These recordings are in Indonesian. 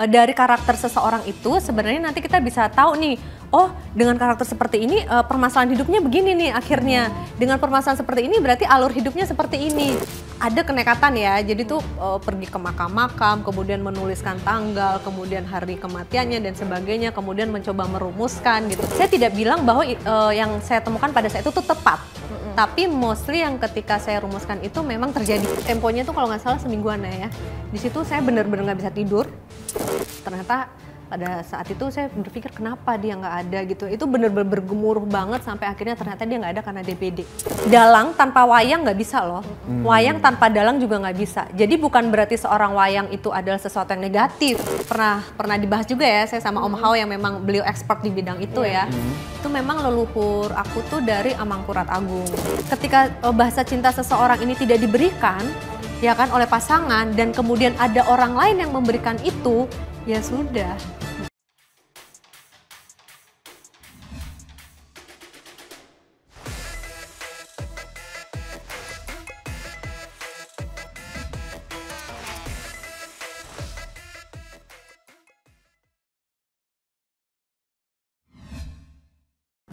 eh, dari karakter seseorang itu sebenarnya nanti kita bisa tahu nih oh dengan karakter seperti ini eh, permasalahan hidupnya begini nih akhirnya. Dengan permasalahan seperti ini berarti alur hidupnya seperti ini. Ada kenekatan ya jadi tuh eh, pergi ke makam-makam kemudian menuliskan tanggal kemudian hari kematiannya dan sebagainya kemudian mencoba merumuskan gitu. Saya tidak bilang bahwa eh, yang saya temukan pada saat itu tuh tepat. Tapi mostly yang ketika saya rumuskan itu memang terjadi. Temponya tuh kalau nggak salah semingguan ya. Di situ saya benar-benar nggak bisa tidur ternyata pada saat itu saya berpikir kenapa dia nggak ada gitu. Itu benar-benar bergemuruh banget sampai akhirnya ternyata dia nggak ada karena DBD dalang tanpa wayang nggak bisa loh. Wayang tanpa dalang juga nggak bisa. Jadi bukan berarti seorang wayang itu adalah sesuatu yang negatif. Pernah pernah dibahas juga ya saya sama Om Hao yang memang beliau expert di bidang itu ya. Itu memang leluhur. Aku tuh dari Amangkurat Agung. Ketika eh, bahasa cinta seseorang ini tidak diberikan ya kan oleh pasangan dan kemudian ada orang lain yang memberikan itu ya sudah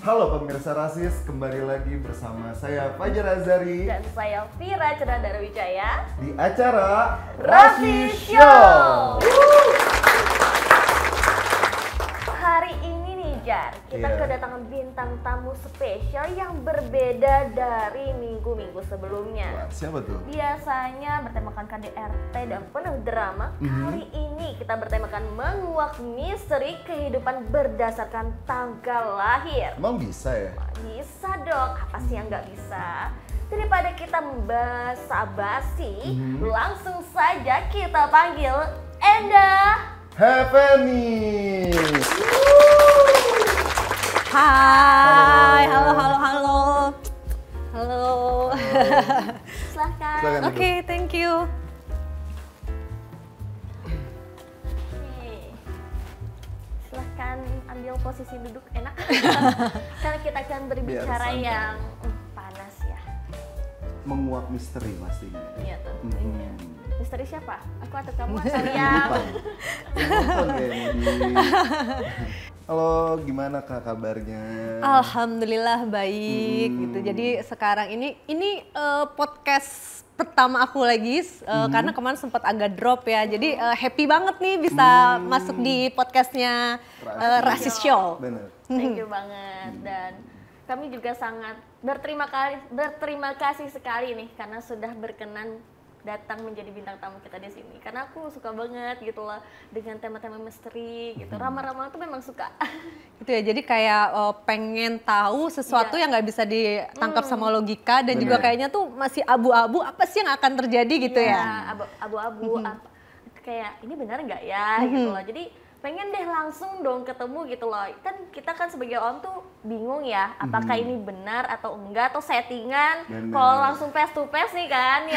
Halo pemirsa rasis, kembali lagi bersama saya Fajar Azari. Dan saya Vira Cenandara Wijaya di acara Rasis Show. Hari ini nih Jar, kita Iya. kedatangan bintang tamu spesial yang berbeda dari minggu-minggu sebelumnya Wah, siapa tuh? Biasanya bertemakan KDRT dan penuh drama Mhm. Kali ini kita bertemakan menguak misteri kehidupan berdasarkan tanggal lahir Emang bisa ya? Bisa dong, apa sih yang nggak bisa? Daripada kita basa-basi, Mhm. langsung saja kita panggil Enda. Heaveny! Hai, halo, halo, halo. Halo. Silahkan. Silakan. Oke, thank you. Silahkan ambil posisi duduk enak. Karena kita akan berbicara yang panas ya. Menguak misteri pastinya. Iya tentunya. Mhm. Misteri siapa? Aku atau kamu atau yang? Di- Halo, gimana kak kabarnya? Alhamdulillah baik Hmm. gitu. Jadi sekarang ini ini eh, podcast pertama aku lagi eh, karena kemarin sempat agak drop ya. Jadi eh, happy banget nih bisa masuk di podcastnya eh, Rasis. Rasis Show. Bener. Thank you banget dan kami juga sangat berterima kasih berterima kasih sekali nih karena sudah berkenan datang menjadi bintang tamu kita di sini karena aku suka banget gitu loh dengan tema-tema misteri gitu rama-rama tuh memang suka Gitu ya. Jadi kayak eh, pengen tahu sesuatu Iya. yang nggak bisa ditangkap sama logika dan juga Bener. kayaknya tuh masih abu-abu apa sih yang akan terjadi gitu ya. Iya, abu- abu-abu apa kayak ini benar nggak ya gitu loh jadi pengen deh langsung dong ketemu gitu loh. Kan kita kan sebagai orang tuh bingung ya apakah ini benar atau enggak atau settingan. Kalau langsung face to face nih kan nih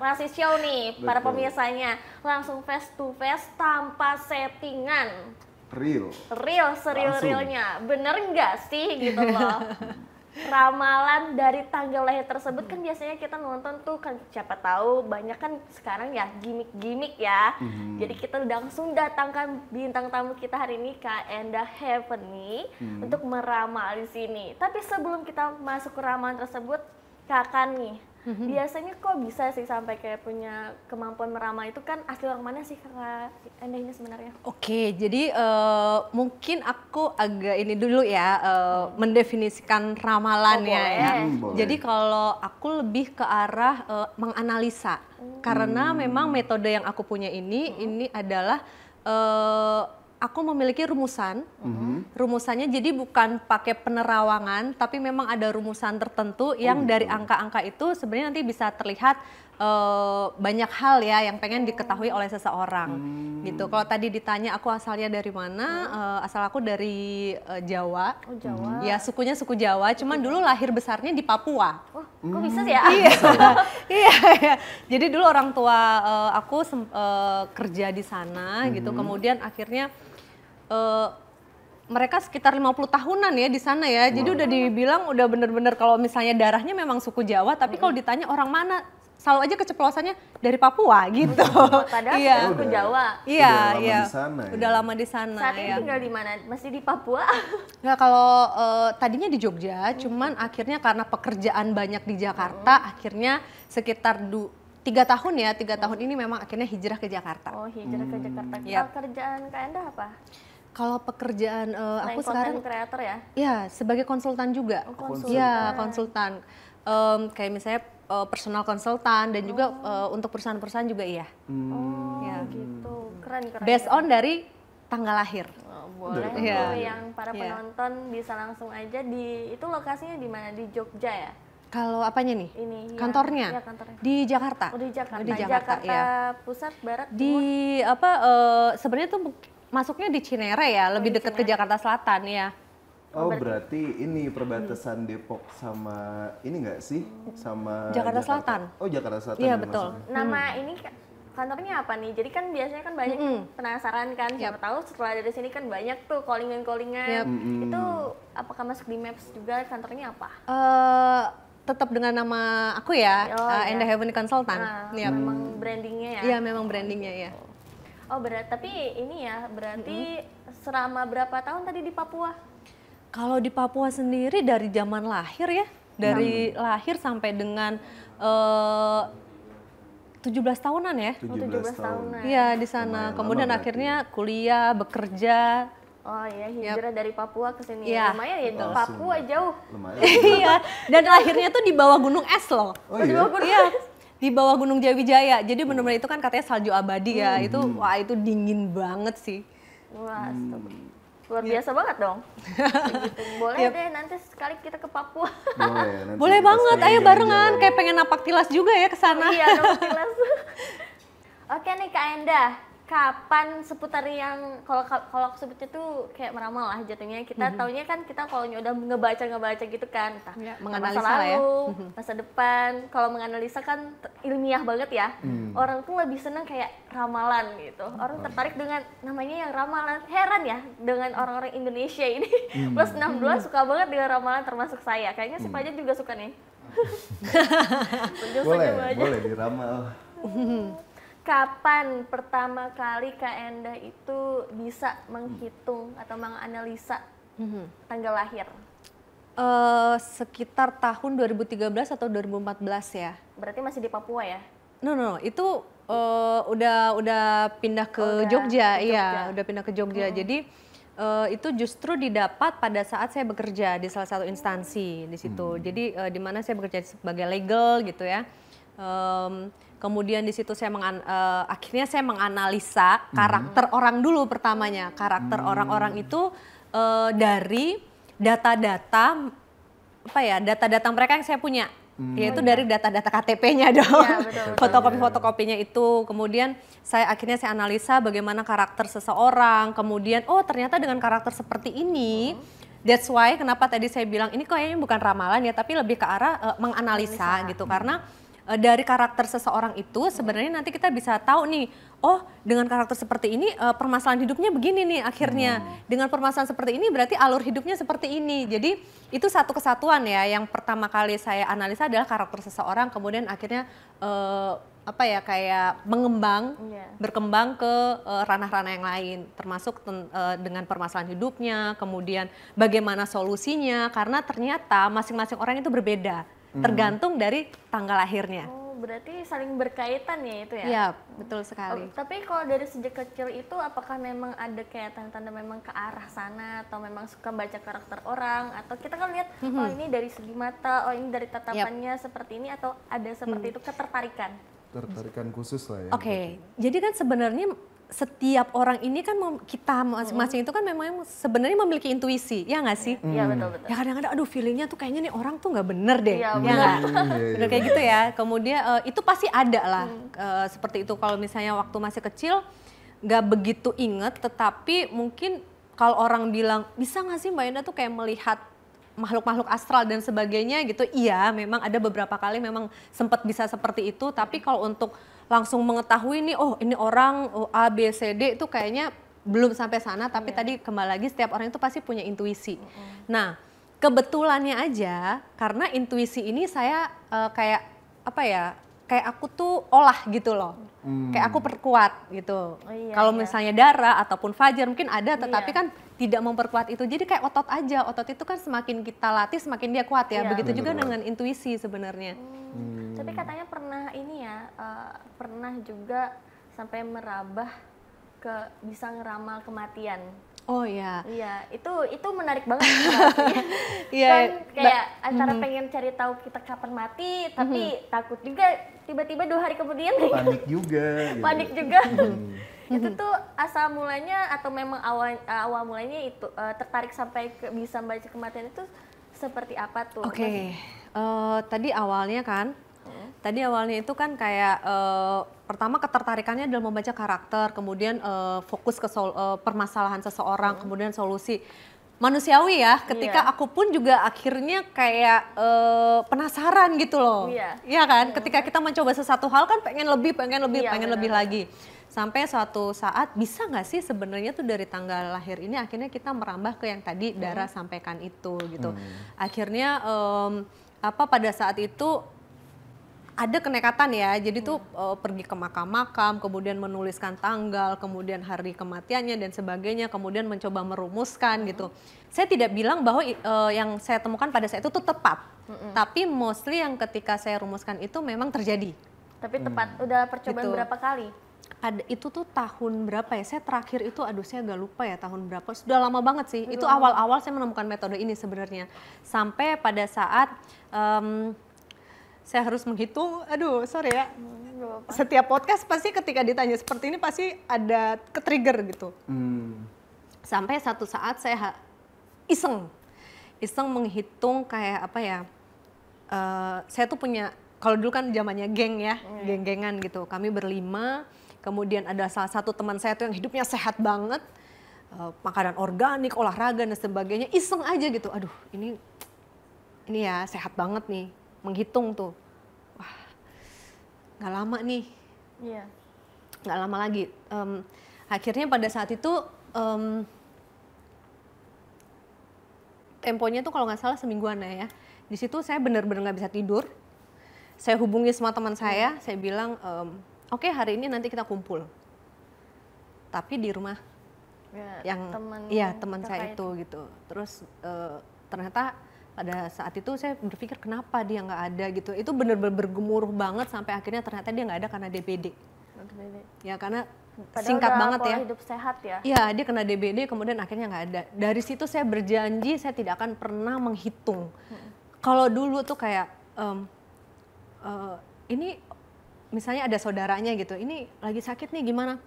rasis, show nih para Betul. pemirsanya. Langsung face to face tanpa settingan. Real. real serial realnya. Bener nggak sih gitu loh ramalan dari tanggal lahir tersebut kan biasanya kita nonton tuh kan siapa tahu banyak kan sekarang ya gimmick-gimmick ya Mhm. jadi kita langsung datangkan bintang tamu kita hari ini Kak Enda Heavenly Mhm. untuk meramal di sini tapi sebelum kita masuk ke ramalan tersebut kakak nih Mhm. biasanya kok bisa sih sampai kayak punya kemampuan meramal itu kan asli orang mana sih kakak Enda ini sebenarnya Oke, jadi eh, mungkin aku agak ini dulu ya eh, mendefinisikan ramalan Oh, ya. boleh. ya. Hmm, boleh. Jadi kalau aku lebih ke arah eh, menganalisa, karena memang metode yang aku punya ini ini adalah eh, aku memiliki rumusan. Mhm. Rumusannya jadi bukan pakai penerawangan, tapi memang ada rumusan tertentu yang dari angka-angka itu sebenarnya nanti bisa terlihat eh, banyak hal ya yang pengen diketahui oleh seseorang. Gitu. Kalau tadi ditanya aku asalnya dari mana, eh, asal aku dari eh, Jawa. oh Jawa Ya sukunya suku Jawa, cuman dulu lahir besarnya di Papua. Oh, kok bisa sih ya? Iya, iya, iya. Jadi dulu orang tua eh, aku eh, kerja di sana gitu, kemudian akhirnya eh, mereka sekitar 50 tahunan ya di sana ya. Jadi udah dibilang udah bener-bener kalau misalnya darahnya memang suku Jawa, tapi kalau ditanya orang mana selalu aja keceplosannya dari Papua gitu. Padahal iya. aku Jawa. Iya, Udah lama iya. di sana ya? Udah lama di sana Saat ini ya. tinggal di mana? Masih di Papua? Nggak, kalau eh, tadinya di Jogja, cuman akhirnya karena pekerjaan banyak di Jakarta, akhirnya sekitar du- tiga tahun ya, tiga tahun ini memang akhirnya hijrah ke Jakarta. Oh, hijrah ke Jakarta. Yap. Kalau kerjaan Kak Enda apa? Kalau pekerjaan eh, Selain aku sekarang creator ya? Ya, sebagai konsultan juga. Oh, konsultan. Ya, konsultan. Em, kayak misalnya eh, personal konsultan dan juga eh, untuk perusahaan-perusahaan juga iya. Oh, Ya. gitu. Keren, keren. Based on dari tanggal lahir. Oh, boleh Iya. tuh yang para Iya. penonton bisa langsung aja di itu lokasinya di mana di Jogja ya Kalau apanya nih? ini ya. Kantornya? ya kantornya Di Jakarta. oh, di Jakarta Oh, di Jakarta, ya. pusat barat Di apa eh, sebenarnya tuh masuknya di Cinere ya, lebih dekat ke Jakarta Selatan ya. Oh berarti ini perbatasan Depok sama ini nggak sih sama Jakarta Selatan. Oh Jakarta Selatan. Iya, ya betul. maksudnya. nama ini ka- kantornya apa nih jadi kan biasanya kan banyak penasaran kan siapa tahu setelah dari sini kan banyak tuh callingan callingan Yap. itu apakah masuk di maps juga kantornya apa eh tetap dengan nama aku ya, Oh, eh, iya. Enda Heavenly Consultant. nah, Iya. memang brandingnya ya Iya, memang brandingnya ya. Oh berat tapi ini ya berarti selama berapa tahun tadi di Papua Kalau di Papua sendiri dari zaman lahir ya, dari lahir sampai dengan eh 17 tahunan ya. 17, Oh, 17 tahun. tahunan. Iya di sana. Lumayan Kemudian lama akhirnya kuliah, bekerja. Oh iya, hijrah dari Papua ke sini. Iya, Lumayan ya, betul. Papua jauh. Lumayan. Iya. Dan lahirnya tuh di bawah Gunung Es loh. Oh iya. Iya. Di bawah Gunung Jawijaya. Jadi benar-benar itu kan katanya salju abadi ya. Itu wah itu dingin banget sih. Wah, Hmm. astaga. luar biasa banget dong. Boleh deh nanti sekali kita ke Papua. Boleh. nanti Boleh banget, ayo di barengan. Jawa. Kayak pengen napak tilas juga ya ke sana. iya, nomor tilas. Oke nih Kak Enda, kapan seputar yang kalau kalau aku sebutnya tuh kayak meramal lah jatuhnya. Kita taunya kan kita kalau udah ngebaca ngebaca gitu kan entah Ya, masa menganalisa ya. lalu masa depan. Kalau menganalisa kan ilmiah banget ya. Hmm. orang tuh lebih senang kayak ramalan gitu. Orang tertarik dengan namanya yang ramalan. Heran ya dengan orang-orang Indonesia ini. Plus 62 suka banget dengan ramalan termasuk saya. Kayaknya si Fajar juga suka nih. Boleh, boleh diramal. Kapan pertama kali Kak Enda itu bisa menghitung atau menganalisa Mhm. tanggal lahir? Eh, sekitar tahun 2013 atau 2014 ya. Berarti masih di Papua ya? No, no, no. itu eh, udah udah pindah ke Oh, udah Jogja, ke iya, Jogja. udah pindah ke Jogja. Jadi eh, itu justru didapat pada saat saya bekerja di salah satu instansi di situ. Jadi eh, di mana saya bekerja sebagai legal gitu ya. Em, kemudian di situ saya mengan- eh, akhirnya saya menganalisa karakter orang dulu pertamanya. Karakter orang-orang itu eh, dari data-data apa ya data-data mereka yang saya punya. Yaitu dari data-data KTP-nya dong Iya, betul, betul. fotokopi fotokopinya itu. Kemudian saya akhirnya saya analisa bagaimana karakter seseorang. Kemudian oh ternyata dengan karakter seperti ini that's why kenapa tadi saya bilang ini kayaknya bukan ramalan ya tapi lebih ke arah eh, menganalisa gitu. Karena eh, dari karakter seseorang itu sebenarnya nanti kita bisa tahu nih oh dengan karakter seperti ini eh, permasalahan hidupnya begini nih akhirnya. Dengan permasalahan seperti ini berarti alur hidupnya seperti ini. Jadi itu satu kesatuan ya. Yang pertama kali saya analisa adalah karakter seseorang kemudian akhirnya eh, apa ya kayak mengembang Iya. berkembang ke ranah-ranah yang lain. Termasuk ten- eh, dengan permasalahan hidupnya kemudian bagaimana solusinya karena ternyata masing-masing orang itu berbeda tergantung dari tanggal lahirnya Oh, berarti saling berkaitan ya itu ya? Iya betul sekali Oh, tapi kalau dari sejak kecil itu apakah memang ada kayak tanda-tanda memang ke arah sana atau memang suka baca karakter orang atau kita kan lihat Mhm. oh ini dari segi mata, oh ini dari tatapannya seperti ini atau ada seperti Mhm. itu ketertarikan? Tertarikan khusus lah ya. Oke, jadi kan sebenarnya setiap orang ini kan kita masing-masing itu kan memang sebenarnya memiliki intuisi, ya nggak sih? Iya betul betul. Ya kadang-kadang, aduh feelingnya tuh kayaknya nih orang tuh nggak bener deh, Iya, ya bener. Hmm, iya, iya, Bener kayak gitu ya. Kemudian eh, itu pasti ada lah eh, seperti itu. Kalau misalnya waktu masih kecil nggak begitu inget, tetapi mungkin kalau orang bilang bisa nggak sih Mbak Enda tuh kayak melihat makhluk-makhluk astral dan sebagainya gitu, iya memang ada beberapa kali memang sempat bisa seperti itu. Tapi kalau untuk langsung mengetahui nih, oh ini orang oh, A B C D itu kayaknya belum sampai sana. Tapi tadi kembali lagi setiap orang itu pasti punya intuisi. Nah kebetulannya aja karena intuisi ini saya eh, kayak apa ya kayak aku tuh olah gitu loh. Hmm. Kayak aku perkuat gitu. Oh, iya, Kalau iya. misalnya Dara ataupun Fajar mungkin ada tetapi Iya. kan tidak memperkuat itu. Jadi kayak otot aja. Otot itu kan semakin kita latih semakin dia kuat ya. Iya. Begitu Bener juga banget. dengan intuisi sebenarnya. Hmm. Tapi katanya pernah ini ya, eh, pernah juga sampai merabah ke bisa ngeramal kematian. Oh ya. Iya, itu itu menarik banget sebenarnya. Iya, kan kayak ba- antara pengen cari tahu kita kapan mati, tapi takut juga tiba-tiba dua hari kemudian Panik juga. gitu. panik juga. Hmm. itu tuh asal mulanya atau memang awal awal mulanya itu eh, tertarik sampai ke, bisa membaca kematian itu seperti apa tuh? Oke, eh, tadi awalnya kan, tadi awalnya itu kan kayak eh, pertama ketertarikannya adalah membaca karakter, kemudian eh, fokus ke sol- eh, permasalahan seseorang, kemudian solusi manusiawi ya. Ketika Iya. aku pun juga akhirnya kayak eh, penasaran gitu loh, Iya. kan? Ketika kita mencoba sesuatu hal kan pengen lebih, pengen lebih, Iya, pengen benar, lebih lagi. Sampai suatu saat bisa nggak sih sebenarnya tuh dari tanggal lahir ini akhirnya kita merambah ke yang tadi Dara sampaikan itu gitu. Akhirnya em, apa pada saat itu ada kenekatan ya, jadi tuh eh, pergi ke makam-makam, kemudian menuliskan tanggal, kemudian hari kematiannya dan sebagainya, kemudian mencoba merumuskan gitu. Saya tidak bilang bahwa eh, yang saya temukan pada saat itu tuh tepat, tapi mostly yang ketika saya rumuskan itu memang terjadi. Tapi tepat udah percobaan Gitu. berapa kali? Ada itu tuh tahun berapa ya? Saya terakhir itu, aduh saya agak lupa ya tahun berapa. Sudah lama banget sih. Itu awal-awal saya menemukan metode ini sebenarnya. Sampai pada saat em, saya harus menghitung. Aduh, sorry ya. Hmm. Setiap podcast pasti ketika ditanya seperti ini pasti ada ke-trigger gitu. Hmm. Sampai satu saat saya iseng, iseng menghitung kayak apa ya? eh, saya tuh punya kalau dulu kan zamannya geng ya, geng-gengan gitu. Kami berlima, kemudian ada salah satu teman saya tuh yang hidupnya sehat banget, eh, makanan organik, olahraga dan sebagainya. Iseng aja gitu. Aduh, ini ini ya sehat banget nih, menghitung tuh. Wah, nggak lama nih, Iya. nggak lama lagi. Em, akhirnya pada saat itu em, temponya tuh kalau nggak salah semingguan ya. Di situ saya benar-benar nggak bisa tidur. Saya hubungi semua teman saya, saya bilang, em, oke hari ini nanti kita kumpul. Tapi di rumah Ya, yang teman iya teman saya itu gitu. Terus eh, ternyata pada saat itu saya berpikir kenapa dia nggak ada gitu. Itu benar-benar bergemuruh banget sampai akhirnya ternyata dia nggak ada karena DBD. Ya karena Padahal singkat banget ya. hidup sehat ya. Iya, dia kena DBD kemudian akhirnya nggak ada. Dari situ saya berjanji saya tidak akan pernah menghitung. Kalau dulu tuh kayak em, eh, ini misalnya ada saudaranya gitu, ini lagi sakit nih gimana?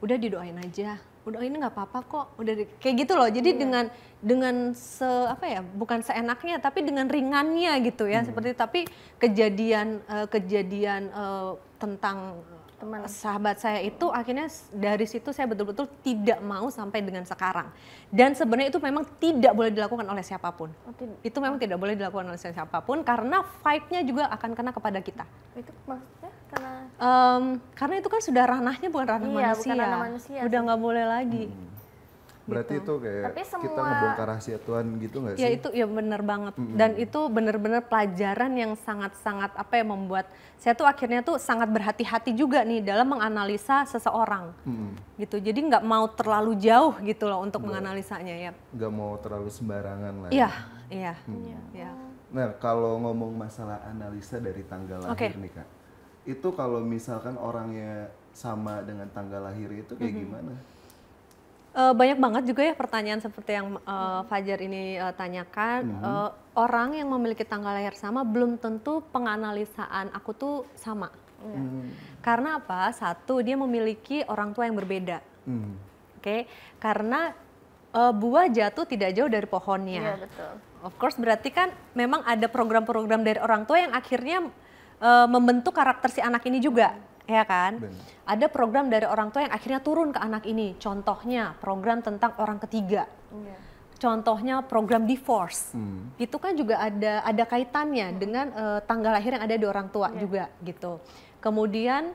Udah didoain aja. Udah ini nggak apa-apa kok. Udah di- kayak gitu loh. Jadi dengan dengan se apa ya, bukan seenaknya tapi dengan ringannya gitu ya. Seperti tapi kejadian eh, kejadian eh, tentang Teman. sahabat saya itu akhirnya dari situ saya betul-betul tidak mau sampai dengan sekarang. Dan sebenarnya itu memang tidak boleh dilakukan oleh siapa pun. Oh, Itu memang tidak boleh dilakukan oleh siapa pun karena vibe-nya juga akan kena kepada kita. itu maksudnya karena Em, karena itu kan sudah ranahnya bukan ranah Iya, manusia. bukan ranah manusia Udah nggak boleh lagi. Berarti Gitu. itu kayak Tapi kita semua- ngebongkar rahasia Tuhan gitu nggak sih? Ya itu ya benar banget. Dan itu benar-benar pelajaran yang sangat-sangat apa ya membuat saya tuh akhirnya tuh sangat berhati-hati juga nih dalam menganalisa seseorang. Mm-mm. gitu jadi nggak mau terlalu jauh gitu loh untuk menganalisanya ya Nggak mau terlalu sembarangan lah. iya ya. iya iya Nah, kalau ngomong masalah analisa dari tanggal lahir Oke. nih kak, itu kalau misalkan orangnya sama dengan tanggal lahir itu kayak gimana? Eh, banyak banget juga ya pertanyaan seperti yang eh, Fajar ini eh, tanyakan. Eh, orang yang memiliki tanggal lahir sama belum tentu penganalisaan aku tuh sama. Hmm. karena apa? Satu dia memiliki orang tua yang berbeda. Hmm. oke? Karena eh, buah jatuh tidak jauh dari iya pohonnya betul. Of course berarti kan memang ada program-program dari orang tua yang akhirnya eh, membentuk karakter si anak ini juga, ya kan? Benar. Ada program dari orang tua yang akhirnya turun ke anak ini. Contohnya program tentang orang ketiga. Iya. Contohnya program divorce. Hmm. Itu kan juga ada ada kaitannya dengan eh, tanggal lahir yang ada di orang tua juga gitu. Kemudian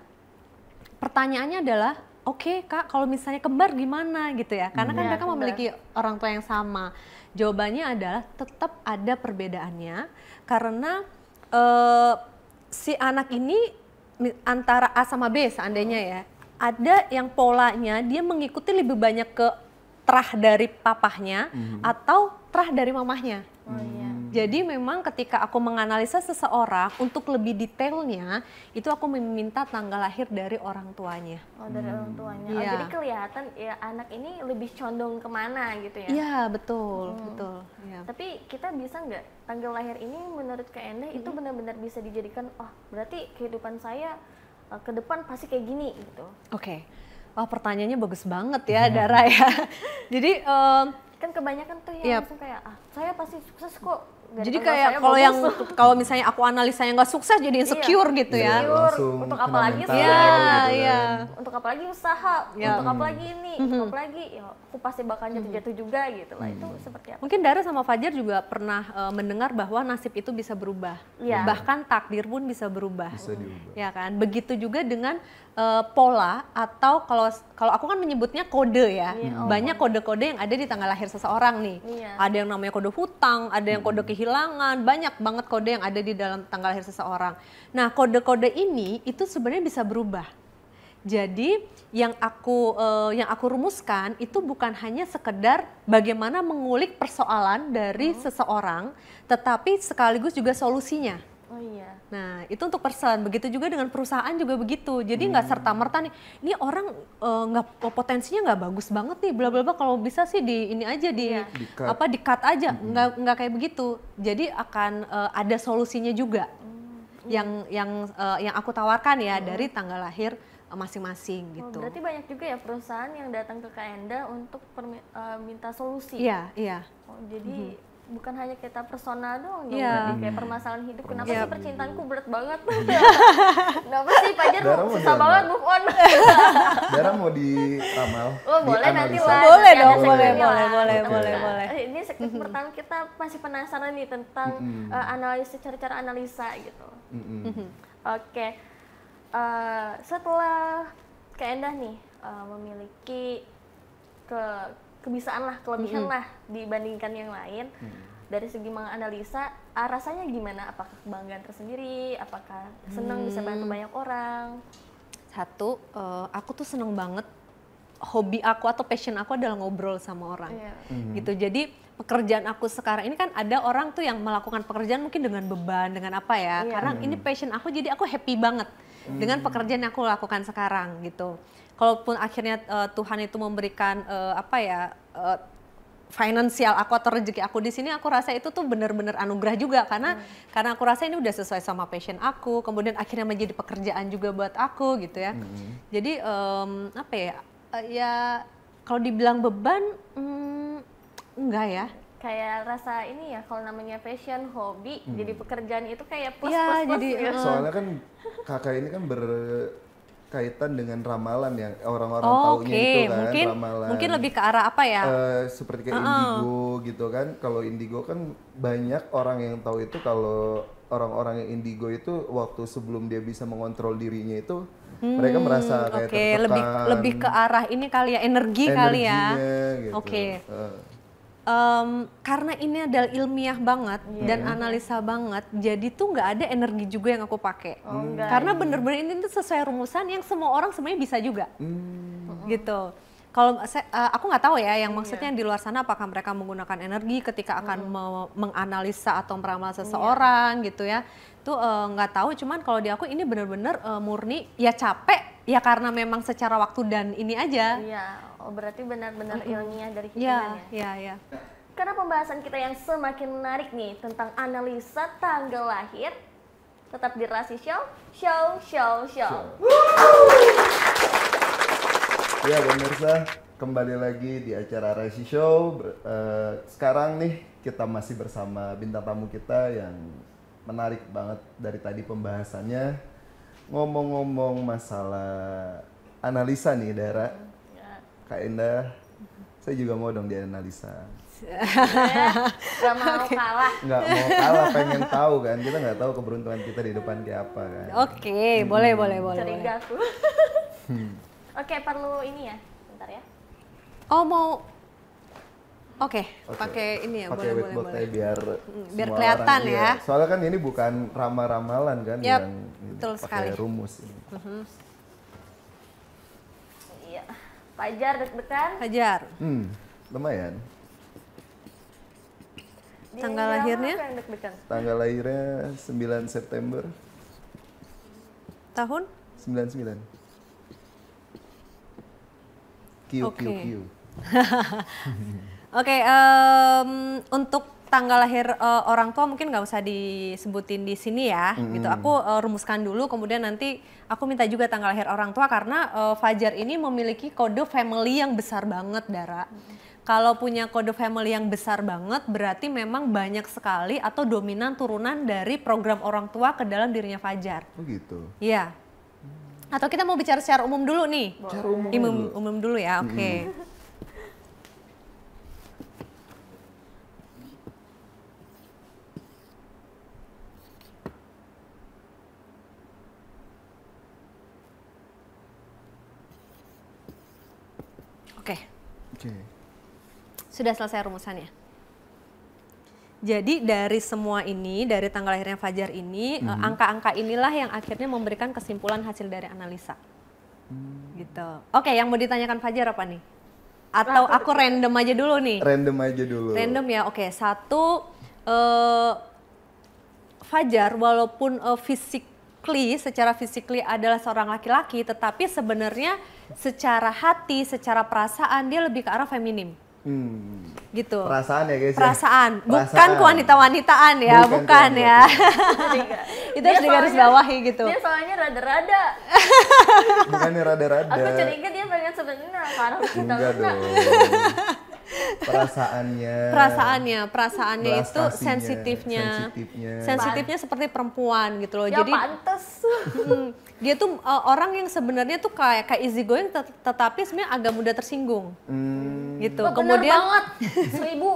pertanyaannya adalah oke kak kalau misalnya kembar gimana gitu ya karena kan Iya, mereka kembar. memiliki orang tua yang sama jawabannya adalah tetap ada perbedaannya karena eh, si anak ini antara A sama B seandainya ya, ada yang polanya dia mengikuti lebih banyak ke terah dari papahnya atau terah dari mamahnya. Oh iya. Jadi memang ketika aku menganalisa seseorang untuk lebih detailnya, itu aku meminta tanggal lahir dari orang tuanya. Oh dari orang tuanya. Oh, Iya. jadi kelihatan ya anak ini lebih condong ke mana gitu ya. Iya betul, betul. Iya. Tapi kita bisa nggak tanggal lahir ini menurut Kak Endah itu benar-benar bisa dijadikan oh berarti kehidupan saya uh, ke depan pasti kayak gini gitu. Oke, wah pertanyaannya bagus banget ya Dara ya. Jadi em, Kan kebanyakan tuh yang Iya. langsung kayak ah saya pasti sukses kok. Dari jadi kayak kalau bagus." yang kalau misalnya aku analisanya nggak sukses jadi insecure gitu Iya, ya. Insecure, untuk apa lagi sih? Iya, gitu kan. iya. untuk apa lagi usaha, Ya. untuk apa lagi ini, untuk apa lagi ya aku pasti bakal jatuh-jatuh juga gitu lah. Itu seperti apa? Mungkin Dara sama Fajar juga pernah eh, mendengar bahwa nasib itu bisa berubah. Iya. Bahkan takdir pun bisa berubah. Bisa diubah. Ya kan? Begitu juga dengan eh, pola atau kalau kalau aku kan menyebutnya kode ya. Iya, oh, Banyak kode-kode yang ada di tanggal lahir seseorang nih. Iya. Ada yang namanya kode hutang, ada yang kode kehilangan, banyak banget kode yang ada di dalam tanggal lahir seseorang. Nah, kode-kode ini itu sebenarnya bisa berubah. Jadi yang aku eh, yang aku rumuskan itu bukan hanya sekedar bagaimana mengulik persoalan dari seseorang, tetapi sekaligus juga solusinya. Oh iya. Nah, itu untuk person. Begitu juga dengan perusahaan juga begitu. Jadi nggak serta merta nih, ini orang eh, nggak potensinya nggak bagus banget nih, bla bla bla. Kalau bisa sih di ini aja di Iya. Di-cut. apa di cut aja, nggak nggak kayak begitu. Jadi akan eh, ada solusinya juga. Yang yang eh, yang aku tawarkan ya dari tanggal lahir masing-masing Oh, gitu. berarti banyak juga ya perusahaan yang datang ke Kak Enda untuk permi- eh, minta solusi. Iya, iya. Oh, jadi bukan hanya kita personal doang dong, Iya. berarti kayak permasalahan hidup. Kenapa Iya. sih percintaanku berat banget? Kenapa sih Fajar mau susah jalan, banget move on? Dara mau diramal? Oh boleh nanti lah. Boleh dong, boleh, boleh, boleh, boleh, boleh. Eh, Ini segmen pertama kita masih penasaran nih tentang eh, analisa cara-cara analisa gitu. Mm-mm. Oke, Eh, setelah Kak Endah nih eh, memiliki ke kebisaan lah, kelebihan lah dibandingkan yang lain. Dari segi menganalisa, ah, rasanya gimana? Apakah kebanggaan tersendiri? Apakah senang bisa bantu banyak orang? Satu, eh, aku tuh seneng banget hobi aku atau passion aku adalah ngobrol sama orang. Iya. Gitu. Jadi pekerjaan aku sekarang ini kan ada orang tuh yang melakukan pekerjaan mungkin dengan beban, dengan apa ya? Iya. Karena ini passion aku jadi aku happy banget dengan pekerjaan yang aku lakukan sekarang gitu. Kalaupun akhirnya eh, Tuhan itu memberikan eh, apa ya eh, finansial aku atau rezeki aku di sini aku rasa itu tuh bener-bener anugerah juga. Karena karena aku rasa ini udah sesuai sama passion aku kemudian akhirnya menjadi pekerjaan juga buat aku gitu ya. Jadi em, apa ya eh, ya kalau dibilang beban hmm, enggak ya. Kayak rasa ini ya, kalau namanya passion, hobi, jadi pekerjaan itu kayak plus Iya, plus plus jadi, gitu. Soalnya kan kakak ini kan berkaitan dengan ramalan yang orang-orang Oh, taunya oke itu kan mungkin ramalan. mungkin lebih ke arah apa ya Eh, seperti kayak indigo gitu kan. Kalau indigo kan banyak orang yang tahu itu kalau orang-orang yang indigo itu waktu sebelum dia bisa mengontrol dirinya itu mereka merasa Hmm, kayak tertekan. lebih lebih ke arah ini kali ya energi kali ya. gitu. Oke. Eh, Em, karena ini adalah ilmiah banget Iya. dan analisa banget, jadi tuh nggak ada energi juga yang aku pakai. Oh, enggak. Karena bener-bener ini tuh sesuai rumusan yang semua orang sebenarnya bisa juga, hmm, gitu. Kalau eh, aku nggak tahu ya, yang Iya. maksudnya di luar sana apakah mereka menggunakan energi ketika akan me- menganalisa atau meramal Iya. seseorang gitu ya, itu eh, nggak tahu. Cuman kalau di aku ini bener-bener eh, murni ya capek ya karena memang secara waktu dan ini aja. Iya, oh, berarti benar-benar ilmiah dari Ya, hitungannya. ya, ya. Karena pembahasan kita yang semakin menarik nih tentang analisa tanggal lahir, tetap di Rasi Show, Show, Show, Show. Ya pemirsa, kembali lagi di acara Resi Show. Eh, sekarang nih kita masih bersama bintang tamu kita yang menarik banget dari tadi pembahasannya. Ngomong-ngomong masalah analisa nih, Dara. Ya, Kak Endah, saya juga mau dong dianalisa. ya, gak mau kalah. Nggak mau kalah, pengen tahu kan. Kita nggak tahu keberuntungan kita di depan kayak apa kan. Oke, boleh, boleh, boleh. boleh. Curiga aku. Oke, perlu ini ya, bentar ya. Oh mau Oke, Oke. pakai ini ya, Pakai boleh boleh boleh. biar biar semua kelihatan orang- ya. iya. Soalnya kan ini bukan ramal-ramalan kan Yap, yang ini, betul pakai sekali. rumus ini. Iya. Fajar deg-degan. Hajar. Hmm, lumayan. Di Tanggal lahirnya? deg-degan? Tanggal lahirnya 9 September Tahun? 99. Q, Q, Oke. Q. Oke, em, untuk tanggal lahir eh, orang tua mungkin nggak usah disebutin di sini ya, gitu. Aku eh, rumuskan dulu, kemudian nanti aku minta juga tanggal lahir orang tua karena eh, Fajar ini memiliki kode family yang besar banget, Dara. Kalau punya kode family yang besar banget, berarti memang banyak sekali atau dominan turunan dari program orang tua ke dalam dirinya Fajar. Oh gitu. Iya. Atau kita mau bicara secara umum dulu nih? Cara umum Umum, dulu. umum dulu ya, oke. Oke, Oke. sudah selesai rumusannya. Jadi dari semua ini, dari tanggal lahirnya Fajar ini, eh, angka-angka inilah yang akhirnya memberikan kesimpulan hasil dari analisa. Gitu. Oke, yang mau ditanyakan Fajar apa nih? Atau aku random aja dulu nih? Random aja dulu. Random ya, oke. Satu, eh, Fajar walaupun eh, physically, secara physically adalah seorang laki-laki, tetapi sebenarnya secara hati, secara perasaan dia lebih ke arah feminim, Hmm. gitu. Perasaan ya guys. ya? Perasaan, bukan Perasaan. kewanita-wanitaan ya, Bukan bukan, ya. Itu harus digaris bawahi gitu. Dia soalnya rada-rada. Bukannya rada-rada. Aku curiga dia pengen sebenarnya karena kita Enggak dong. Perasaannya. Perasaannya, perasaannya itu sensitifnya, sensitifnya. sensitifnya seperti perempuan gitu loh. Ya Jadi pantes. Mm, dia tuh uh, orang yang sebenarnya tuh kayak kayak easy going tet- tetapi sebenarnya agak mudah tersinggung Hmm. gitu. Wah, bener kemudian banget. Seribu.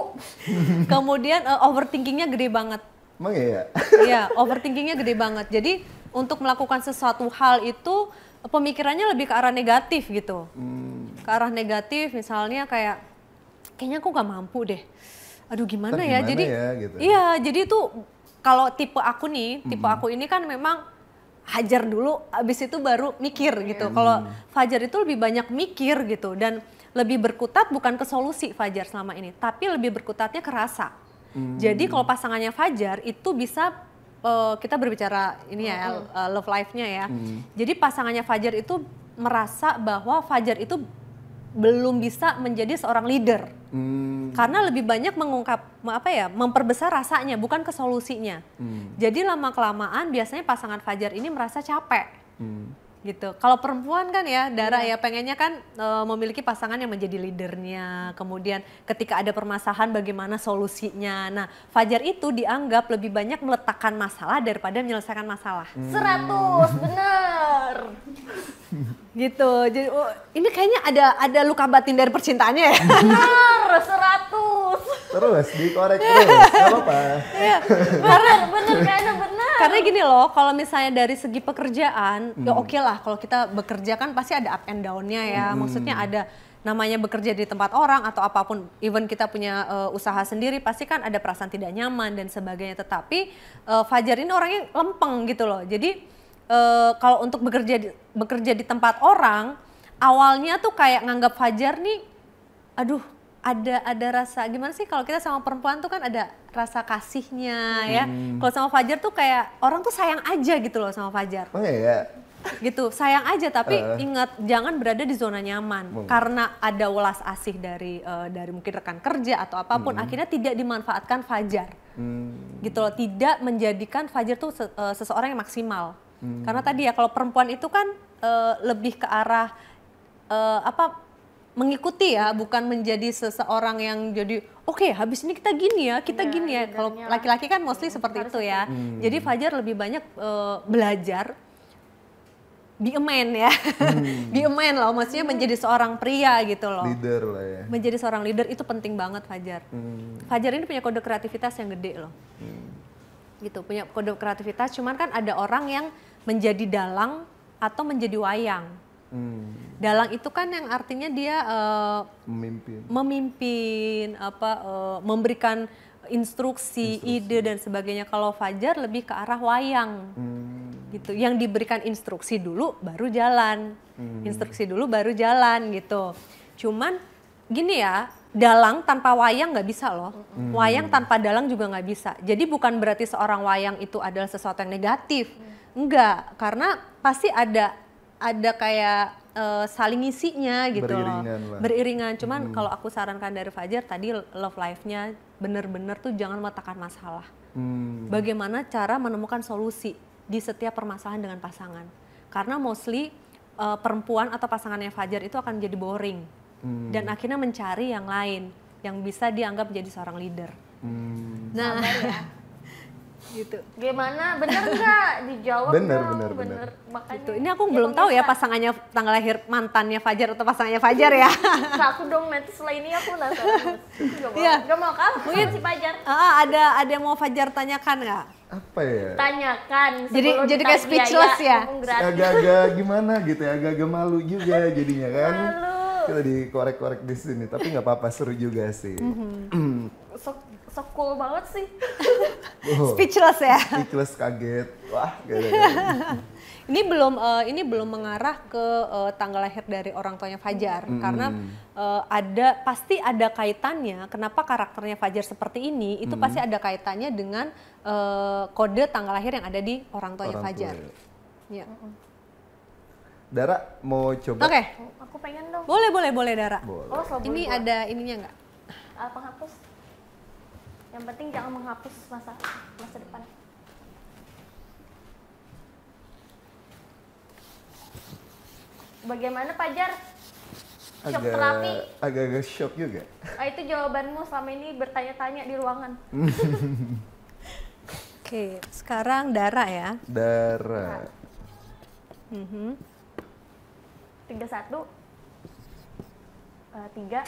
kemudian uh, overthinkingnya gede banget. Emang iya? Iya, overthinkingnya gede banget. Jadi untuk melakukan sesuatu hal itu pemikirannya lebih ke arah negatif gitu. Hmm. Ke arah negatif misalnya kayak kayaknya aku nggak mampu deh. Aduh gimana Ntar ya? gimana Jadi ya, gitu. iya, jadi tuh kalau tipe aku nih, tipe aku ini kan memang hajar dulu, abis itu baru mikir gitu. Kalau Fajar itu lebih banyak mikir gitu dan lebih berkutat bukan ke solusi Fajar selama ini, tapi lebih berkutatnya ke rasa. Jadi kalau pasangannya Fajar itu bisa eh, kita berbicara ini ya eh, love life-nya ya. Jadi pasangannya Fajar itu merasa bahwa Fajar itu belum bisa menjadi seorang leader Hmm. karena lebih banyak mengungkap apa ya memperbesar rasanya bukan ke solusinya. Hmm. Jadi lama kelamaan biasanya pasangan Fajar ini merasa capek Hmm. gitu. Kalau perempuan kan ya, Dara ya pengennya kan e, memiliki pasangan yang menjadi leadernya. Kemudian ketika ada permasalahan bagaimana solusinya. Nah, Fajar itu dianggap lebih banyak meletakkan masalah daripada menyelesaikan masalah. Seratus, bener. Gitu. Jadi oh, ini kayaknya ada ada luka batin dari percintaannya ya. Bener, seratus. Terus dikorek terus, nggak apa-apa. Iya. Bener, bener, kayaknya bener. Karena gini loh, kalau misalnya dari segi pekerjaan, ya Hmm. oke lah kalau kita bekerja kan pasti ada up and down-nya ya. Hmm. Maksudnya ada namanya bekerja di tempat orang atau apa pun, even kita punya eh, usaha sendiri pasti kan ada perasaan tidak nyaman dan sebagainya. Tetapi eh, Fajar ini orangnya lempeng gitu loh. Jadi eh, kalau untuk bekerja di, bekerja di tempat orang, awalnya tuh kayak nganggap Fajar nih, aduh ada ada rasa gimana sih kalau kita sama perempuan tuh kan ada rasa kasihnya ya. Kalau sama Fajar tuh kayak orang tuh sayang aja gitu loh sama Fajar. Emang ya? Gitu, sayang aja tapi Eh. ingat jangan berada di zona nyaman Hmm. karena ada welas asih dari eh, dari mungkin rekan kerja atau apa pun akhirnya tidak dimanfaatkan Fajar. Hmm. Gitu loh, tidak menjadikan Fajar tuh se- eh, seseorang yang maksimal. Karena tadi ya kalau perempuan itu kan eh, lebih ke arah eh, apa mengikuti ya, bukan menjadi seseorang yang jadi oke habis ini kita gini ya, kita Iya, gini ya. Kalau leadernya laki-laki kan mostly seperti itu ya. Jadi Fajar lebih banyak eh, belajar be a man ya. be a man loh, maksudnya menjadi seorang pria gitu loh. Leader lah ya. Menjadi seorang leader itu penting banget Fajar. Hmm. Fajar ini punya kode kreativitas yang gede loh. Gitu, punya kode kreativitas cuman kan ada orang yang menjadi dalang atau menjadi wayang. Hmm, Dalang itu kan yang artinya dia eh, memimpin. memimpin apa eh, memberikan instruksi, ide dan sebagainya. Kalau Fajar lebih ke arah wayang. Hmm, gitu. Yang diberikan instruksi dulu baru jalan. Instruksi dulu baru jalan gitu. Cuman gini ya, dalang tanpa wayang nggak bisa loh. Wayang tanpa dalang juga nggak bisa. Jadi bukan berarti seorang wayang itu adalah sesuatu yang negatif. Enggak, karena pasti ada ada kayak eh, saling ngisinya gitu loh. Beriringan lah. Beriringan. Cuman kalau aku sarankan dari Fajar tadi love life-nya bener-bener tuh jangan meletakkan masalah hmm, bagaimana cara menemukan solusi di setiap permasalahan dengan pasangan. Karena mostly uh, perempuan atau pasangannya Fajar itu akan jadi boring Hmm. dan akhirnya mencari yang lain yang bisa dianggap menjadi seorang leader. hmm. Nah, Sabar ya. gitu. Gimana? Bener nggak? Dijawab Bener, dong. bener, bener. Makanya. Gitu. Ini aku belum tahu ya pasangannya tanggal lahir mantannya Fajar atau pasangannya Fajar ya. aku dong nanti setelah ini aku penasaran. Mau, Iya. gak mau kalah mungkin si Pajar. Ah, ada ada yang mau Fajar tanyakan nggak? Apa ya? Tanyakan. Jadi- sebelum jadi kayak ditagih speechless ya? Agak-agak gimana gitu ya, agak-agak malu juga jadinya kan. Malu. Kita dikorek-korek di sini, tapi nggak apa-apa seru juga sih. So, so cool banget sih. Oh, Speechless ya. ikhlas kaget. Wah, gara-gara. Ini belum eh, ini belum mengarah ke eh, tanggal lahir dari orang tuanya Fajar karena eh, ada pasti ada kaitannya kenapa karakternya Fajar seperti ini itu pasti ada kaitannya dengan eh, kode tanggal lahir yang ada di orang tuanya Orang Fajar. tua. Ya. Dara mau coba? Oke, Aku pengen dong. boleh boleh boleh Dara. Boleh. Oh, Ini ada ininya nggak? Ah, penghapus. Yang penting jangan menghapus masa masa depan. Bagaimana Pajar? Shock terapi. Agak agak-agak shock juga. Ah, itu jawabanmu selama ini bertanya-tanya di ruangan. Oke, sekarang Dara ya. Dara. Mhm. 31 eh, 3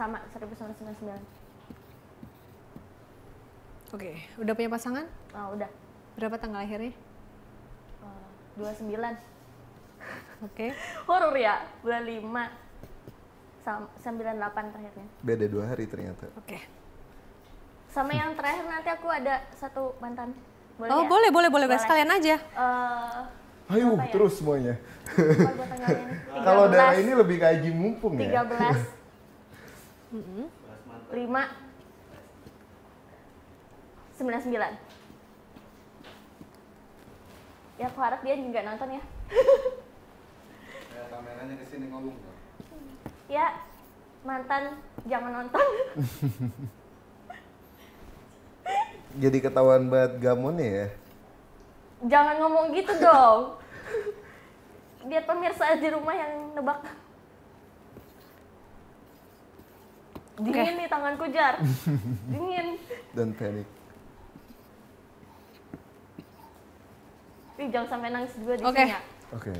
sama 1999. Oke, udah punya pasangan? Ah, udah. Berapa tanggal lahirnya? Eh, 29. Oke. Horor ya, bulan 5 Sam 98 terakhirnya. Beda dua hari ternyata. Oke. Sama yang terakhir nanti aku ada satu mantan. Boleh Oh, ya? boleh, boleh, boleh, Boleh. sekalian aja. Eh, Ayo, ya? terus semuanya. Kalau Dara 13, ini lebih Haji mumpung ya. 13 5 99 Ya aku harap dia juga nonton ya. Kameranya ke sini ngomong. Ya mantan jangan nonton. Jadi ketahuan banget gamonnya ya. Jangan ngomong gitu dong. Biar pemirsa di rumah yang nebak. Dingin nih tanganku jar. Dingin. Dan panik. Ih, jangan sampai nangis juga di Oke. sini ya Oke.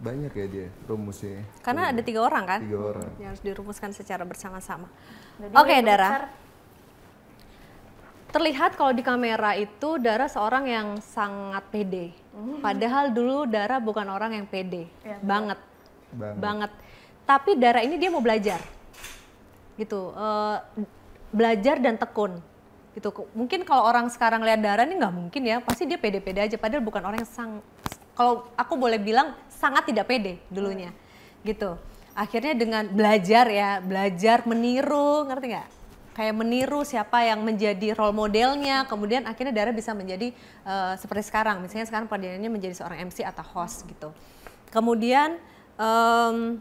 Banyak ya dia rumusnya. Karena ada tiga orang kan? Tiga orang. Yang harus dirumuskan secara bersama-sama. Oke, ini Dara. Terlihat kalau di kamera itu Dara seorang yang sangat pede. Padahal dulu Dara bukan orang yang pede. Benar. banget. Banget. Banget. Tapi Dara ini dia mau belajar. Gitu. eh, belajar dan tekun. Gitu. Mungkin kalau orang sekarang lihat Dara ini nggak mungkin ya. Pasti dia pede-pede aja. Padahal bukan orang yang sang kalau aku boleh bilang sangat tidak pede dulunya. Gitu. Akhirnya dengan belajar ya, belajar meniru, ngerti nggak? Kayak meniru siapa yang menjadi role modelnya, kemudian akhirnya Dara bisa menjadi eh, seperti sekarang. Misalnya sekarang perjalanannya menjadi seorang MC atau host gitu. Kemudian em,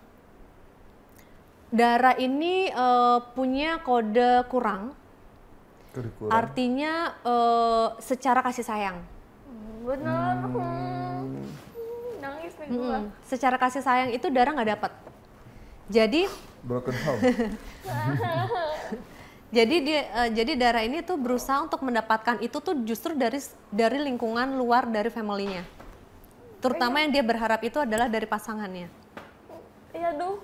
Dara ini eh, punya kode kurang, Kurikulum. artinya eh, secara kasih sayang. Bener. Hmm. Nangis nih gua. Secara kasih sayang itu Dara nggak dapat. Jadi Broken home. jadi dia eh, jadi Dara ini tuh berusaha untuk mendapatkan itu tuh justru dari dari lingkungan luar dari family-nya. Terutama yang dia berharap itu adalah dari pasangannya. Iya duh.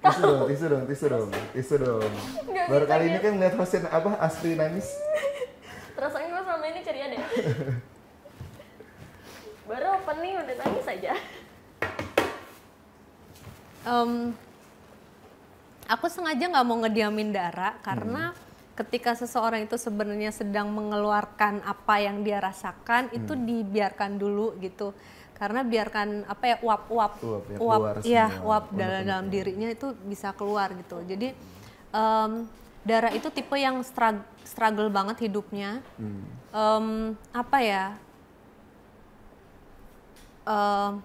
Tisu dong, tisu dong, tisu dong, tisu dong. Baru bisa kali ini gitu. kan ngeliat hostnya apa Astri nangis. Rasanya gue selama ini ceria deh. Baru opening udah nangis saja. Em, aku sengaja nggak mau ngediamin Dara karena ketika seseorang itu sebenarnya sedang mengeluarkan apa yang dia rasakan itu dibiarkan dulu gitu karena biarkan apa ya uap-uap Uap. Ya, keluar iya semua uap dalam dalam dirinya itu bisa keluar gitu. Jadi em, Dara itu tipe yang struggle, struggle banget hidupnya. Em, apa ya em,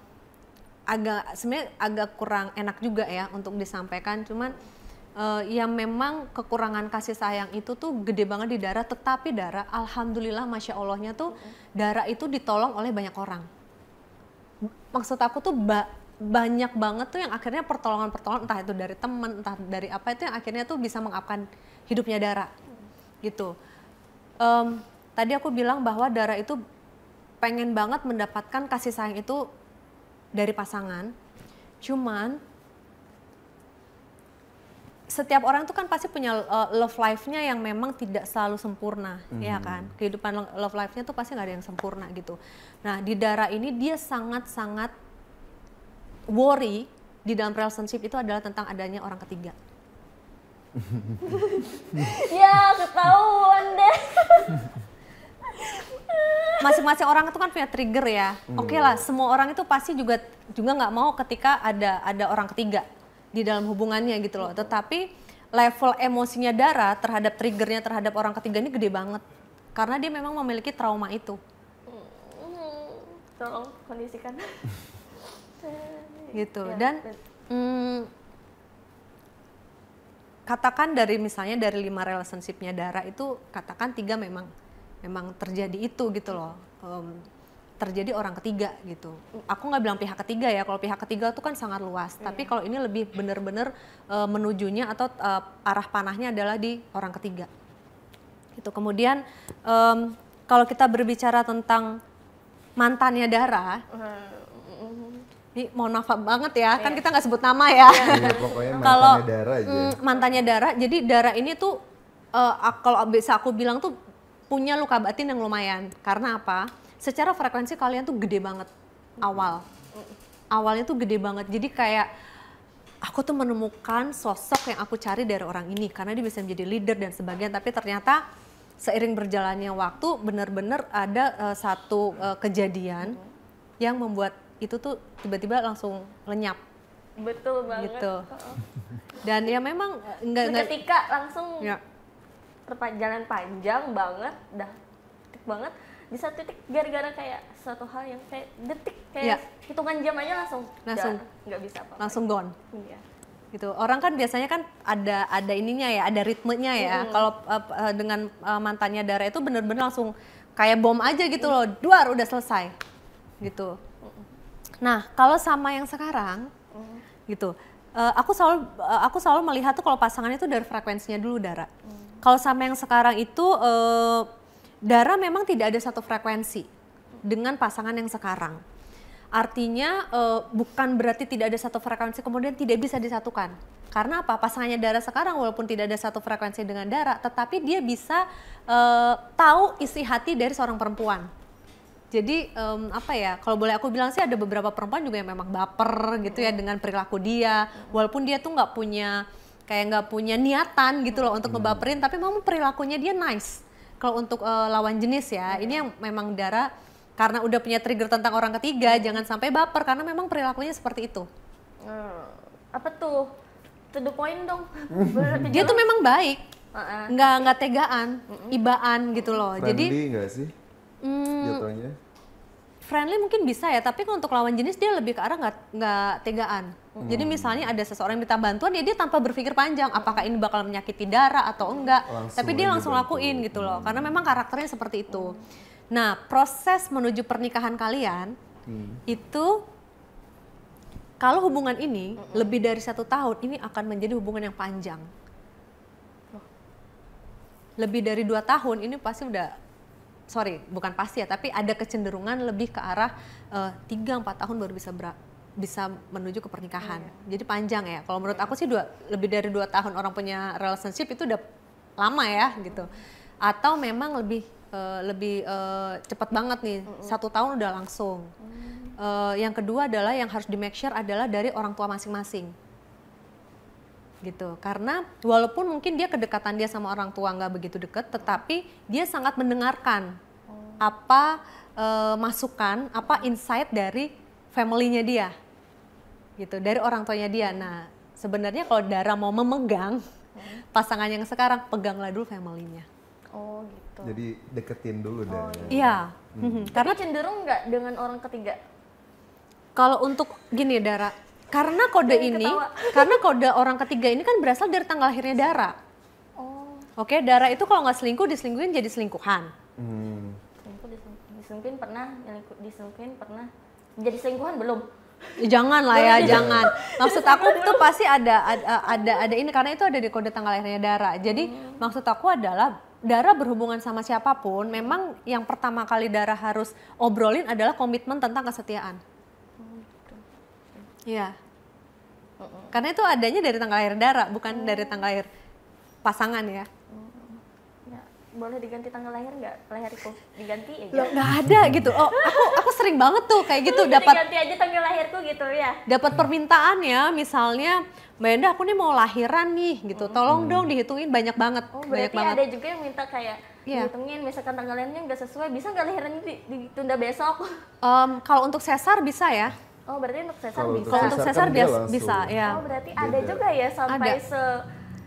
agak sebenarnya agak kurang enak juga ya untuk disampaikan. Cuman eh, ya memang kekurangan kasih sayang itu tuh gede banget di darah tetapi darah alhamdulillah masya allahnya tuh darah itu ditolong oleh banyak orang maksud aku tuh ba- banyak banget tuh yang akhirnya pertolongan-pertolongan entah itu dari teman entah dari apa itu yang akhirnya tuh bisa mengapkan hidupnya Dara gitu. Em, tadi aku bilang bahwa Dara itu pengen banget mendapatkan kasih sayang itu dari pasangan. Cuman setiap orang tuh kan pasti punya uh, love life-nya yang memang tidak selalu sempurna, ya kan? Kehidupan lo- love life-nya tuh pasti nggak ada yang sempurna gitu. Nah di Dara ini dia sangat-sangat worry di dalam relationship itu adalah tentang adanya orang ketiga. ya, ketahuan deh. Masing-masing orang itu kan punya trigger ya. Oke lah, semua orang itu pasti juga juga nggak mau ketika ada ada orang ketiga di dalam hubungannya gitu loh. Tetapi level emosinya Dara terhadap triggernya terhadap orang ketiga ini gede banget. Karena dia memang memiliki trauma itu. Hmm, Tolong kondisikan. gitu Ya, dan mm, katakan dari misalnya dari lima relationshipnya Dara itu katakan tiga memang memang terjadi itu gitu loh Em, terjadi orang ketiga gitu aku nggak bilang pihak ketiga ya kalau pihak ketiga itu kan sangat luas tapi kalau ini lebih benar-benar eh, menujunya atau eh, arah panahnya adalah di orang ketiga gitu kemudian em, kalau kita berbicara tentang mantannya Dara ini mohon maaf banget ya, kan kita nggak sebut nama ya. Iya, pokoknya Kalau mantannya Dara aja. mm, mantannya Dara, jadi Dara ini tuh ak- kalau bisa aku bilang tuh punya luka batin yang lumayan. Karena apa? Secara frekuensi kalian tuh gede banget awal. Awalnya tuh gede banget. Jadi kayak aku tuh menemukan sosok yang aku cari dari orang ini karena dia bisa menjadi leader dan sebagainya. Tapi ternyata seiring berjalannya waktu benar-benar ada eh, satu eh, kejadian yang membuat itu tuh tiba-tiba langsung lenyap Betul banget. gitu. Dan ya memang eh, enggak enggak Ketika langsung ya. perjalanan panjang banget, dah banget. Di satu titik gara-gara kayak suatu hal yang kayak detik kayak Iya. hitungan jam aja langsung Langsung. nggak bisa apa langsung gone Iya. gitu. Orang kan biasanya kan ada ada ininya ya, ada ritmenya ya. Kalau eh, eh, dengan eh, mantannya Dara itu bener-bener langsung kayak bom aja gitu loh, duar udah selesai gitu. Nah kalau sama yang sekarang gitu, eh, aku selalu eh, aku selalu melihat tuh kalau pasangan itu dari frekuensinya dulu Dara. Kalau sama yang sekarang itu eh, Dara memang tidak ada satu frekuensi dengan pasangan yang sekarang. Artinya eh, bukan berarti tidak ada satu frekuensi kemudian tidak bisa disatukan. Karena apa? Pasangannya Dara sekarang walaupun tidak ada satu frekuensi dengan Dara, tetapi dia bisa eh, tahu isi hati dari seorang perempuan. Jadi em, apa ya? Kalau boleh aku bilang sih ada beberapa perempuan juga yang memang baper gitu ya dengan perilaku dia, walaupun dia tuh nggak punya kayak nggak punya niatan gitu loh untuk ngebaperin, tapi memang perilakunya dia nice. Kalau untuk eh, lawan jenis ya, ini yang memang Dara karena udah punya trigger tentang orang ketiga, jangan sampai baper karena memang perilakunya seperti itu. Hmm, apa tuh? To the point dong. Berarti Dia tuh memang baik, Heeh. nggak nggak tegaan, ibaan gitu loh. Jadi Friendly nggak sih mm, jatuhnya? Friendly mungkin bisa ya, tapi kalau untuk lawan jenis dia lebih ke arah nggak nggak tegaan. Jadi misalnya ada seseorang yang minta bantuan ya dia tanpa berpikir panjang, apakah ini bakal menyakiti darah atau enggak. Langsung tapi dia langsung bantu. lakuin gitu loh, karena memang karakternya seperti itu. Nah proses menuju pernikahan kalian itu kalau hubungan ini lebih dari satu tahun ini akan menjadi hubungan yang panjang. Lebih dari dua tahun ini pasti udah sorry bukan pasti ya tapi ada kecenderungan lebih ke arah eh, tiga empat tahun baru bisa bera- bisa menuju ke pernikahan. Jadi panjang ya. Kalau menurut aku sih dua lebih dari dua tahun orang punya relationship itu udah lama ya gitu. Atau memang lebih eh, lebih eh, cepat banget nih satu tahun udah langsung Eh, yang kedua adalah yang harus di make sure adalah dari orang tua masing-masing gitu. Karena walaupun mungkin dia kedekatan dia sama orang tua nggak begitu deket tetapi dia sangat mendengarkan apa eh, masukan apa insight dari family-nya dia. Gitu dari orang tuanya dia. Nah sebenarnya kalau Dara mau memegang pasangan yang sekarang peganglah dulu family-nya. Oh gitu. Jadi deketin dulu deh. iya. Mhm. Karena cenderung nggak dengan orang ketiga. Kalau untuk gini Dara, karena kode ini, ketawa. karena kode orang ketiga ini kan berasal dari tanggal lahirnya Dara. Oh, Oke, Dara itu kalau nggak selingkuh diselingkuhin jadi selingkuhan. Hmm. selingkuh diselingkuh, diselingkuhin pernah, diselingkuhin pernah. Jadi selingkuhan belum? Ya, Jangan lah ya, jangan. Maksud aku tuh pasti ada ada ada, ada ini karena itu ada di kode tanggal lahirnya Dara. Jadi maksud aku adalah Dara berhubungan sama siapa pun, memang yang pertama kali Dara harus obrolin adalah komitmen tentang kesetiaan. Iya. Karena itu adanya dari tanggal lahir Dara, bukan dari tanggal lahir pasangan ya. Ya, boleh diganti tanggal lahir nggak? Lahirku diganti aja. Loh, nggak ada gitu. Oh, aku aku sering banget tuh kayak gitu dapat Diganti aja tanggal lahirku gitu ya. dapat permintaan ya, misalnya Mbak Enda aku nih mau lahiran nih gitu. Tolong dong dihitungin banyak banget, Oh, banyak berarti banget. ada juga yang minta kayak Iya. dihitungin misalkan tanggal lahirnya nggak sesuai, bisa nggak lahirannya di- ditunda besok? Em, kalau untuk sesar bisa ya. Oh, berarti untuk sesar Kalau bisa. Kalau untuk Sesar sesar kan bisa ya. Oh, berarti ada Beda. juga ya sampai Ada. se